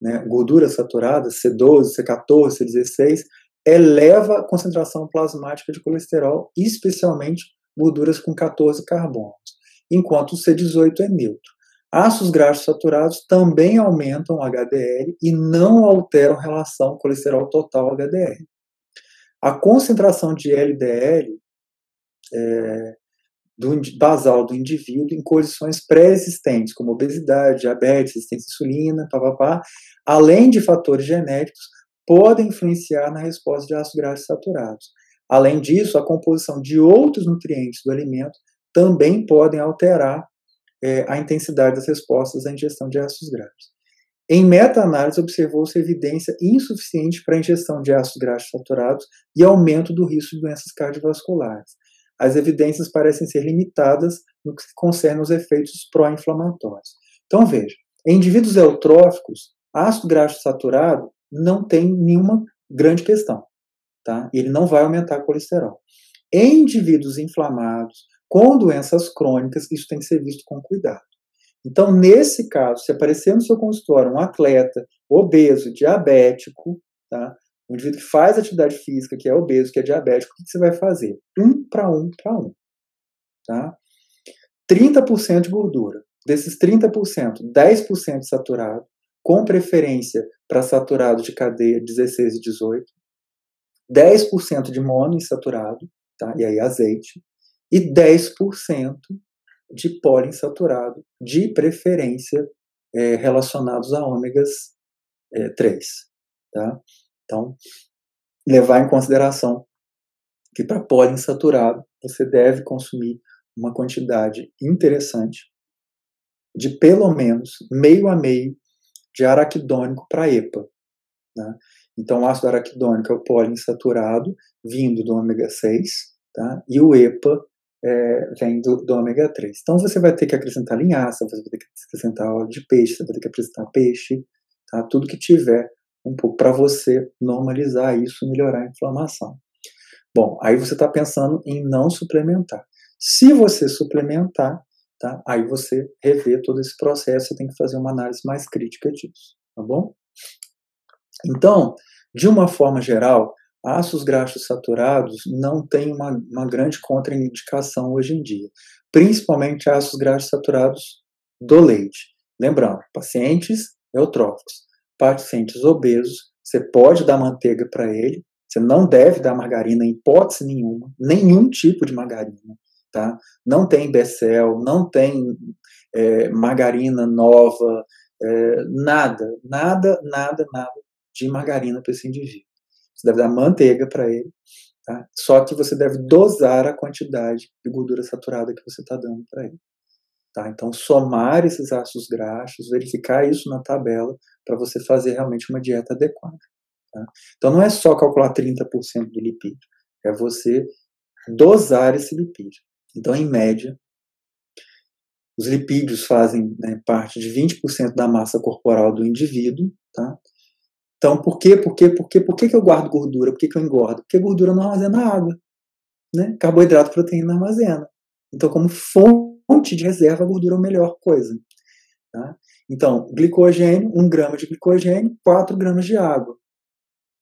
né, gorduras saturadas, C12, C14, C16, eleva a concentração plasmática de colesterol, especialmente gorduras com 14 carbonos, enquanto o C18 é neutro. Ácidos graxos saturados também aumentam o HDL e não alteram relação colesterol total HDL. A concentração de LDL é, do, basal do indivíduo em condições pré-existentes, como obesidade, diabetes, resistência à insulina, papapá, além de fatores genéticos, podem influenciar na resposta de ácidos graxos saturados. Além disso, a composição de outros nutrientes do alimento também podem alterar é, a intensidade das respostas à ingestão de ácidos graxos. Em meta-análise, observou-se evidência insuficiente para a ingestão de ácidos graxos saturados e aumento do risco de doenças cardiovasculares. As evidências parecem ser limitadas no que concerne os efeitos pró-inflamatórios. Então, veja, em indivíduos eutróficos, ácido graxo saturado não tem nenhuma grande questão. Tá? Ele não vai aumentar o colesterol. Em indivíduos inflamados, com doenças crônicas, isso tem que ser visto com cuidado. Então, nesse caso, se aparecer no seu consultório um atleta obeso, diabético, tá? um indivíduo que faz atividade física, que é obeso, que é diabético, o que você vai fazer? Um para um para um. Tá? 30% de gordura. Desses 30%, 10% saturado, com preferência para saturado de cadeia 16 e 18, 10% de monoinsaturado, tá? e aí azeite, e 10% de poliinsaturado, de preferência é, relacionados a ômegas é, 3. Tá? Então, levar em consideração que para poliinsaturado você deve consumir uma quantidade interessante de pelo menos meio a meio de araquidônico para EPA. Né? Então, o ácido araquidônico é o poliinsaturado, vindo do ômega 6, tá? e o EPA é, vem do, do, ômega 3. Então, você vai ter que acrescentar linhaça, você vai ter que acrescentar óleo de peixe, você vai ter que acrescentar peixe, tá? tudo que tiver um pouco para você normalizar isso melhorar a inflamação. Bom, aí você está pensando em não suplementar. Se você suplementar, Tá? Aí você revê todo esse processo, você tem que fazer uma análise mais crítica disso, tá bom? Então, de uma forma geral, ácidos graxos saturados não tem uma, uma grande contraindicação hoje em dia, principalmente ácidos graxos saturados do leite. Lembrando, pacientes eutróficos, pacientes obesos, você pode dar manteiga para ele, você não deve dar margarina em hipótese nenhuma, nenhum tipo de margarina. Tá? Não tem Becel, não tem é, margarina nova, é, nada, nada, nada, nada de margarina para esse indivíduo. Você deve dar manteiga para ele, tá? só que você deve dosar a quantidade de gordura saturada que você está dando para ele. Tá? Então, somar esses ácidos graxos, verificar isso na tabela para você fazer realmente uma dieta adequada. Tá? Então, não é só calcular 30% do lipídio, é você dosar esse lipídio. Então, em média, os lipídios fazem né, parte de 20% da massa corporal do indivíduo, tá? Então, por quê? Por quê? Por quê? Por que, que eu guardo gordura? Por que, que eu engordo? Porque gordura não armazena água. Né? Carboidrato, proteína armazena. Então, como fonte de reserva, a gordura é a melhor coisa. Tá? Então, glicogênio, 1 grama de glicogênio, 4 gramas de água.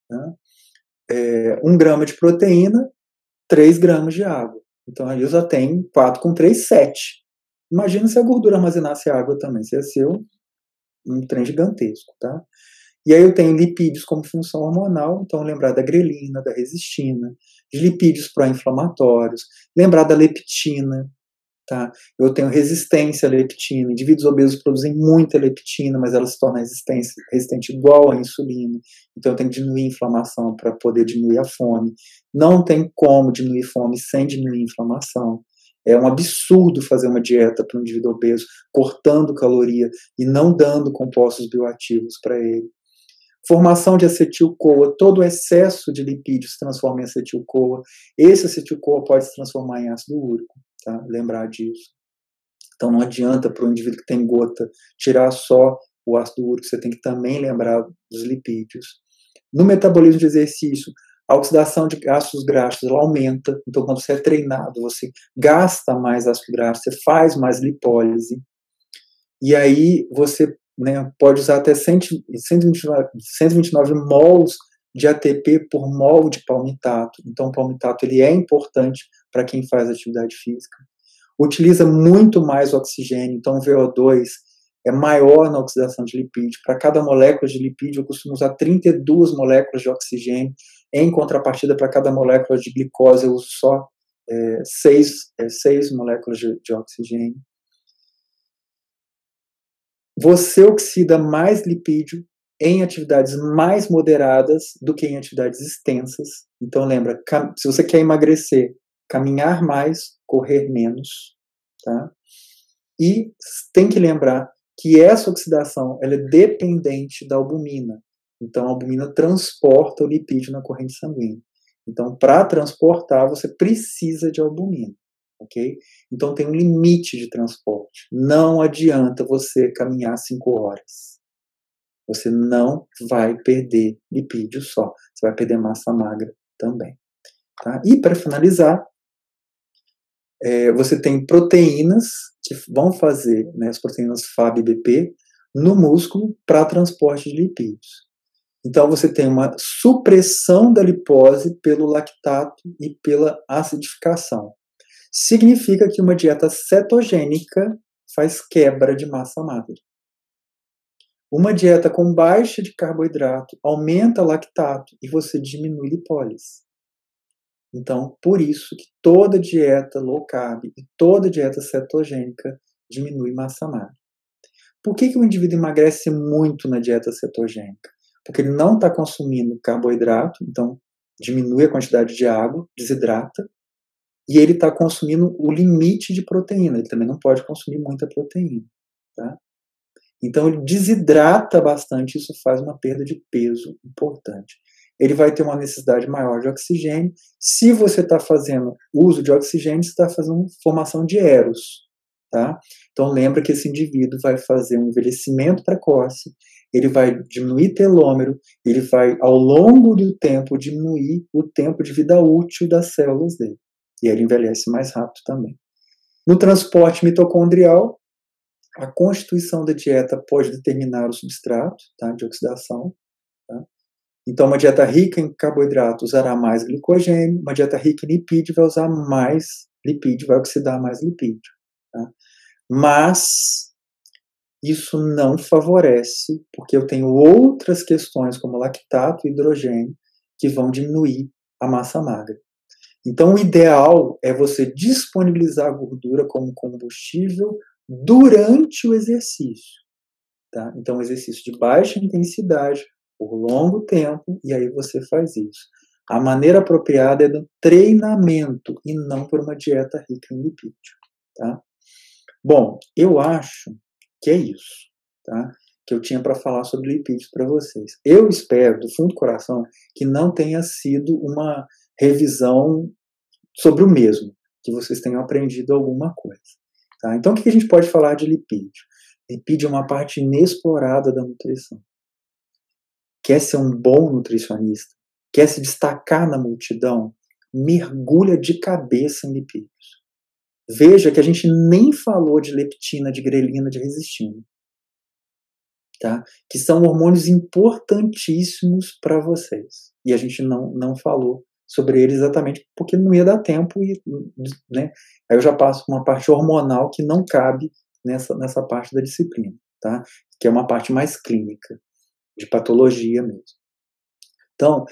Tá? É, 1 grama de proteína, 3 gramas de água. Então, aí eu já tenho 4 com 3, 7. Imagina se a gordura armazenasse água também. Isso ia ser um trem gigantesco, tá? E aí eu tenho lipídios como função hormonal, então lembrar da grelina, da resistina, de lipídios pró-inflamatórios, lembrar da leptina, tá? Eu tenho resistência à leptina, indivíduos obesos produzem muita leptina, mas ela se torna resistente igual à insulina, então eu tenho que diminuir a inflamação para poder diminuir a fome. Não tem como diminuir fome sem diminuir a inflamação. É um absurdo fazer uma dieta para um indivíduo obeso, cortando caloria e não dando compostos bioativos para ele. Formação de acetil-CoA, todo o excesso de lipídios se transforma em acetil-CoA. Esse acetil-CoA pode se transformar em ácido úrico, tá? Lembrar disso. Então não adianta para o indivíduo que tem gota tirar só o ácido úrico, você tem que também lembrar dos lipídios. No metabolismo de exercício, a oxidação de ácidos graxos aumenta. Então, quando você é treinado, você gasta mais ácido graxo, você faz mais lipólise. E aí você né, pode usar até 129, 129 mols de ATP por mol de palmitato. Então, o palmitato ele é importante para quem faz atividade física. Utiliza muito mais oxigênio, então o VO2 é maior na oxidação de lipídio. Para cada molécula de lipídio, eu costumo usar 32 moléculas de oxigênio. Em contrapartida, para cada molécula de glicose, eu uso só é, seis, é, seis moléculas de, de oxigênio você oxida mais lipídio em atividades mais moderadas do que em atividades extensas. Então lembra, se você quer emagrecer, caminhar mais, correr menos, tá? E tem que lembrar que essa oxidação ela é dependente da albumina. Então a albumina transporta o lipídio na corrente sanguínea. Então para transportar você precisa de albumina ok? Então tem um limite de transporte. Não adianta você caminhar cinco horas. Você não vai perder lipídio só. Você vai perder massa magra também. Tá? E para finalizar, é, você tem proteínas que vão fazer, né, as proteínas FAB e BP, no músculo para transporte de lipídios. Então você tem uma supressão da lipose pelo lactato e pela acidificação significa que uma dieta cetogênica faz quebra de massa magra. Uma dieta com baixa de carboidrato aumenta lactato e você diminui lipólise. Então, por isso que toda dieta low carb e toda dieta cetogênica diminui massa magra. Por que, que o indivíduo emagrece muito na dieta cetogênica? Porque ele não está consumindo carboidrato, então diminui a quantidade de água, desidrata, e ele está consumindo o limite de proteína. Ele também não pode consumir muita proteína. Tá? Então ele desidrata bastante, isso faz uma perda de peso importante. Ele vai ter uma necessidade maior de oxigênio. Se você está fazendo uso de oxigênio, você está fazendo formação de eros. Tá? Então lembra que esse indivíduo vai fazer um envelhecimento precoce, ele vai diminuir telômero, ele vai ao longo do tempo diminuir o tempo de vida útil das células dele e ele envelhece mais rápido também. No transporte mitocondrial, a constituição da dieta pode determinar o substrato tá, de oxidação. Tá? Então, uma dieta rica em carboidrato usará mais glicogênio, uma dieta rica em lipídio vai usar mais lipídio, vai oxidar mais lipídio. Tá? Mas isso não favorece, porque eu tenho outras questões, como lactato e hidrogênio, que vão diminuir a massa magra. Então, o ideal é você disponibilizar a gordura como combustível durante o exercício. Tá? Então, exercício de baixa intensidade, por longo tempo, e aí você faz isso. A maneira apropriada é do treinamento e não por uma dieta rica em lipídio. Tá? Bom, eu acho que é isso tá? que eu tinha para falar sobre lipídios para vocês. Eu espero, do fundo do coração, que não tenha sido uma revisão sobre o mesmo, que vocês tenham aprendido alguma coisa. Tá? Então, o que a gente pode falar de lipídio? Lipídio é uma parte inexplorada da nutrição. Quer ser um bom nutricionista? Quer se destacar na multidão? Mergulha de cabeça em lipídios. Veja que a gente nem falou de leptina, de grelina, de resistina. Tá? Que são hormônios importantíssimos para vocês. E a gente não, não falou sobre eles exatamente porque não ia dar tempo e, né? Aí eu já passo uma parte hormonal que não cabe nessa, nessa parte da disciplina, tá? Que é uma parte mais clínica, de patologia mesmo. Então,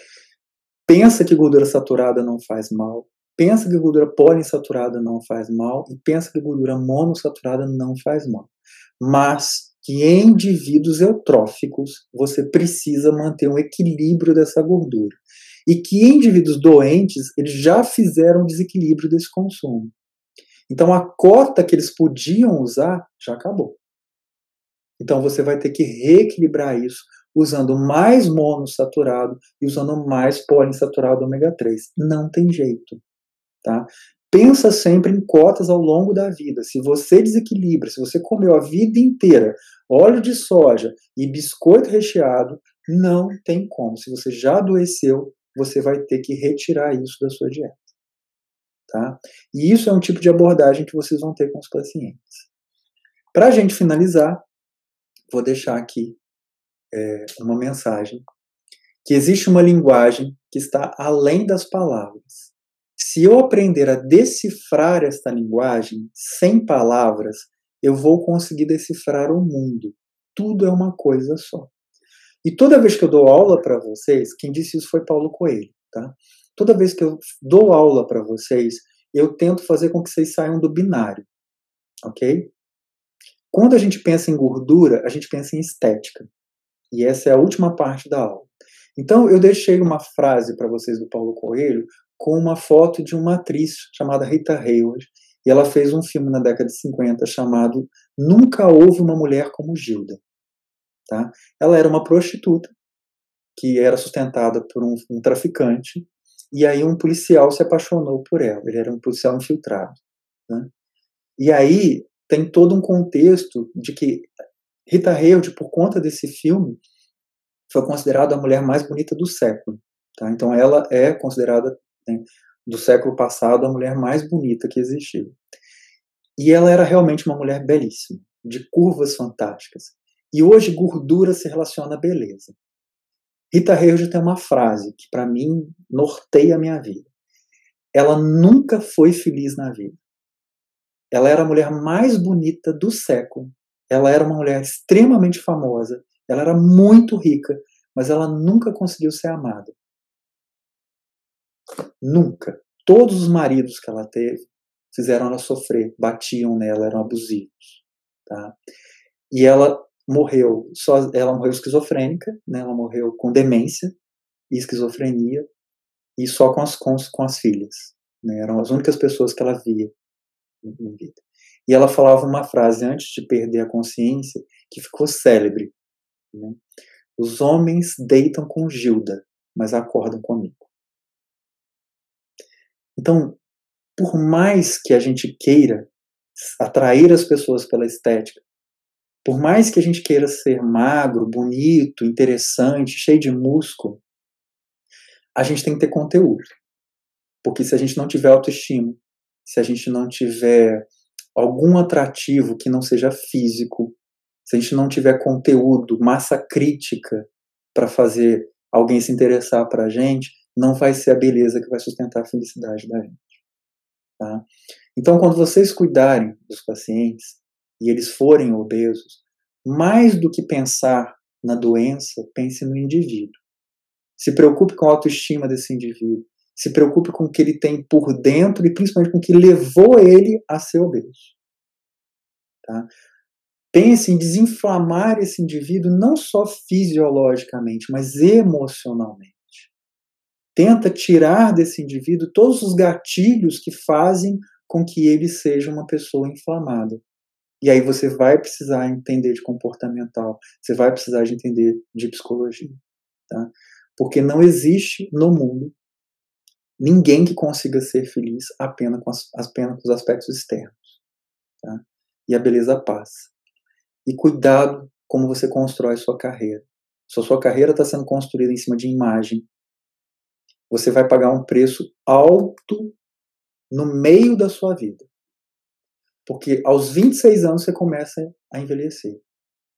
pensa que gordura saturada não faz mal, pensa que gordura poliinsaturada não faz mal e pensa que gordura monossaturada não faz mal. Mas que em indivíduos eutróficos você precisa manter um equilíbrio dessa gordura. E que indivíduos doentes eles já fizeram desequilíbrio desse consumo. Então a cota que eles podiam usar já acabou. Então você vai ter que reequilibrar isso usando mais monossaturado e usando mais poliinsaturado ômega 3. Não tem jeito. Tá? Pensa sempre em cotas ao longo da vida. Se você desequilibra, se você comeu a vida inteira óleo de soja e biscoito recheado, não tem como. Se você já adoeceu, você vai ter que retirar isso da sua dieta. Tá? E isso é um tipo de abordagem que vocês vão ter com os pacientes. Para a gente finalizar, vou deixar aqui é, uma mensagem que existe uma linguagem que está além das palavras. Se eu aprender a decifrar esta linguagem sem palavras, eu vou conseguir decifrar o mundo. Tudo é uma coisa só. E toda vez que eu dou aula para vocês, quem disse isso foi Paulo Coelho, tá? Toda vez que eu dou aula para vocês, eu tento fazer com que vocês saiam do binário, ok? Quando a gente pensa em gordura, a gente pensa em estética. E essa é a última parte da aula. Então, eu deixei uma frase para vocês do Paulo Coelho com uma foto de uma atriz chamada Rita Hayworth, e ela fez um filme na década de 50 chamado Nunca Houve uma Mulher como Gilda. Tá? Ela era uma prostituta que era sustentada por um, um traficante e aí um policial se apaixonou por ela. Ele era um policial infiltrado. Né? E aí tem todo um contexto de que Rita Hayworth, por conta desse filme, foi considerada a mulher mais bonita do século. Tá? Então ela é considerada né, do século passado a mulher mais bonita que existiu. E ela era realmente uma mulher belíssima, de curvas fantásticas. E hoje gordura se relaciona à beleza. Rita Hayworth tem uma frase que para mim norteia a minha vida. Ela nunca foi feliz na vida. Ela era a mulher mais bonita do século. Ela era uma mulher extremamente famosa. Ela era muito rica, mas ela nunca conseguiu ser amada. Nunca. Todos os maridos que ela teve fizeram ela sofrer, batiam nela, eram abusivos. Tá? E ela morreu, só, ela morreu esquizofrênica, né? ela morreu com demência e esquizofrenia, e só com as, com, com as filhas. Né? Eram as únicas pessoas que ela via em vida. E ela falava uma frase antes de perder a consciência que ficou célebre. Né? Os homens deitam com Gilda, mas acordam comigo. Então, por mais que a gente queira atrair as pessoas pela estética, por mais que a gente queira ser magro, bonito, interessante, cheio de músculo, a gente tem que ter conteúdo. Porque se a gente não tiver autoestima, se a gente não tiver algum atrativo que não seja físico, se a gente não tiver conteúdo, massa crítica para fazer alguém se interessar para a gente, não vai ser a beleza que vai sustentar a felicidade da gente. Tá? Então, quando vocês cuidarem dos pacientes e eles forem obesos, mais do que pensar na doença, pense no indivíduo. Se preocupe com a autoestima desse indivíduo. Se preocupe com o que ele tem por dentro e principalmente com o que levou ele a ser obeso. Tá? Pense em desinflamar esse indivíduo não só fisiologicamente, mas emocionalmente. Tenta tirar desse indivíduo todos os gatilhos que fazem com que ele seja uma pessoa inflamada. E aí você vai precisar entender de comportamental, você vai precisar de entender de psicologia. Tá? Porque não existe no mundo ninguém que consiga ser feliz apenas com, as, apenas com os aspectos externos. Tá? E a beleza passa. E cuidado como você constrói sua carreira. Se a sua carreira está sendo construída em cima de imagem, você vai pagar um preço alto no meio da sua vida. Porque aos 26 anos você começa a envelhecer.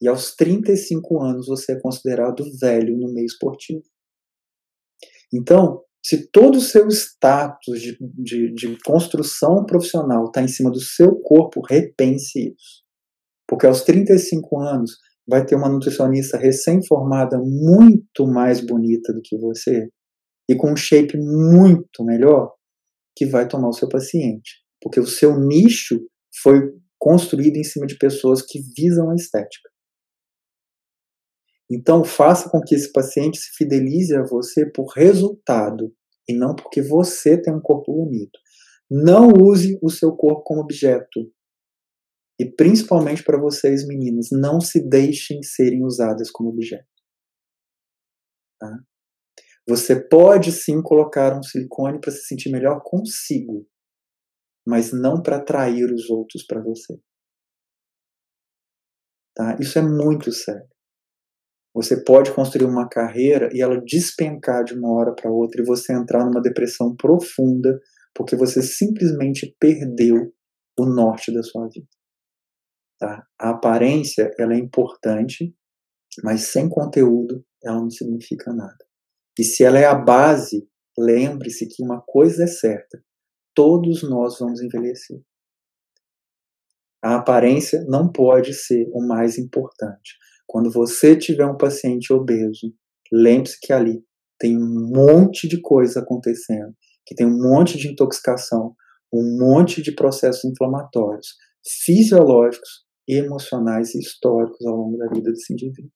E aos 35 anos você é considerado velho no meio esportivo. Então, se todo o seu status de, de, de construção profissional está em cima do seu corpo, repense isso. Porque aos 35 anos vai ter uma nutricionista recém-formada muito mais bonita do que você e com um shape muito melhor que vai tomar o seu paciente. Porque o seu nicho foi construído em cima de pessoas que visam a estética. Então, faça com que esse paciente se fidelize a você por resultado e não porque você tem um corpo bonito. Não use o seu corpo como objeto. E principalmente para vocês, meninas, não se deixem serem usadas como objeto. Tá? Você pode sim colocar um silicone para se sentir melhor consigo, mas não para atrair os outros para você. Tá? Isso é muito sério. Você pode construir uma carreira e ela despencar de uma hora para outra e você entrar numa depressão profunda porque você simplesmente perdeu o norte da sua vida. Tá? A aparência ela é importante, mas sem conteúdo ela não significa nada. E se ela é a base, lembre-se que uma coisa é certa: todos nós vamos envelhecer. A aparência não pode ser o mais importante. Quando você tiver um paciente obeso, lembre-se que ali tem um monte de coisa acontecendo, que tem um monte de intoxicação, um monte de processos inflamatórios, fisiológicos, emocionais e históricos ao longo da vida desse indivíduo.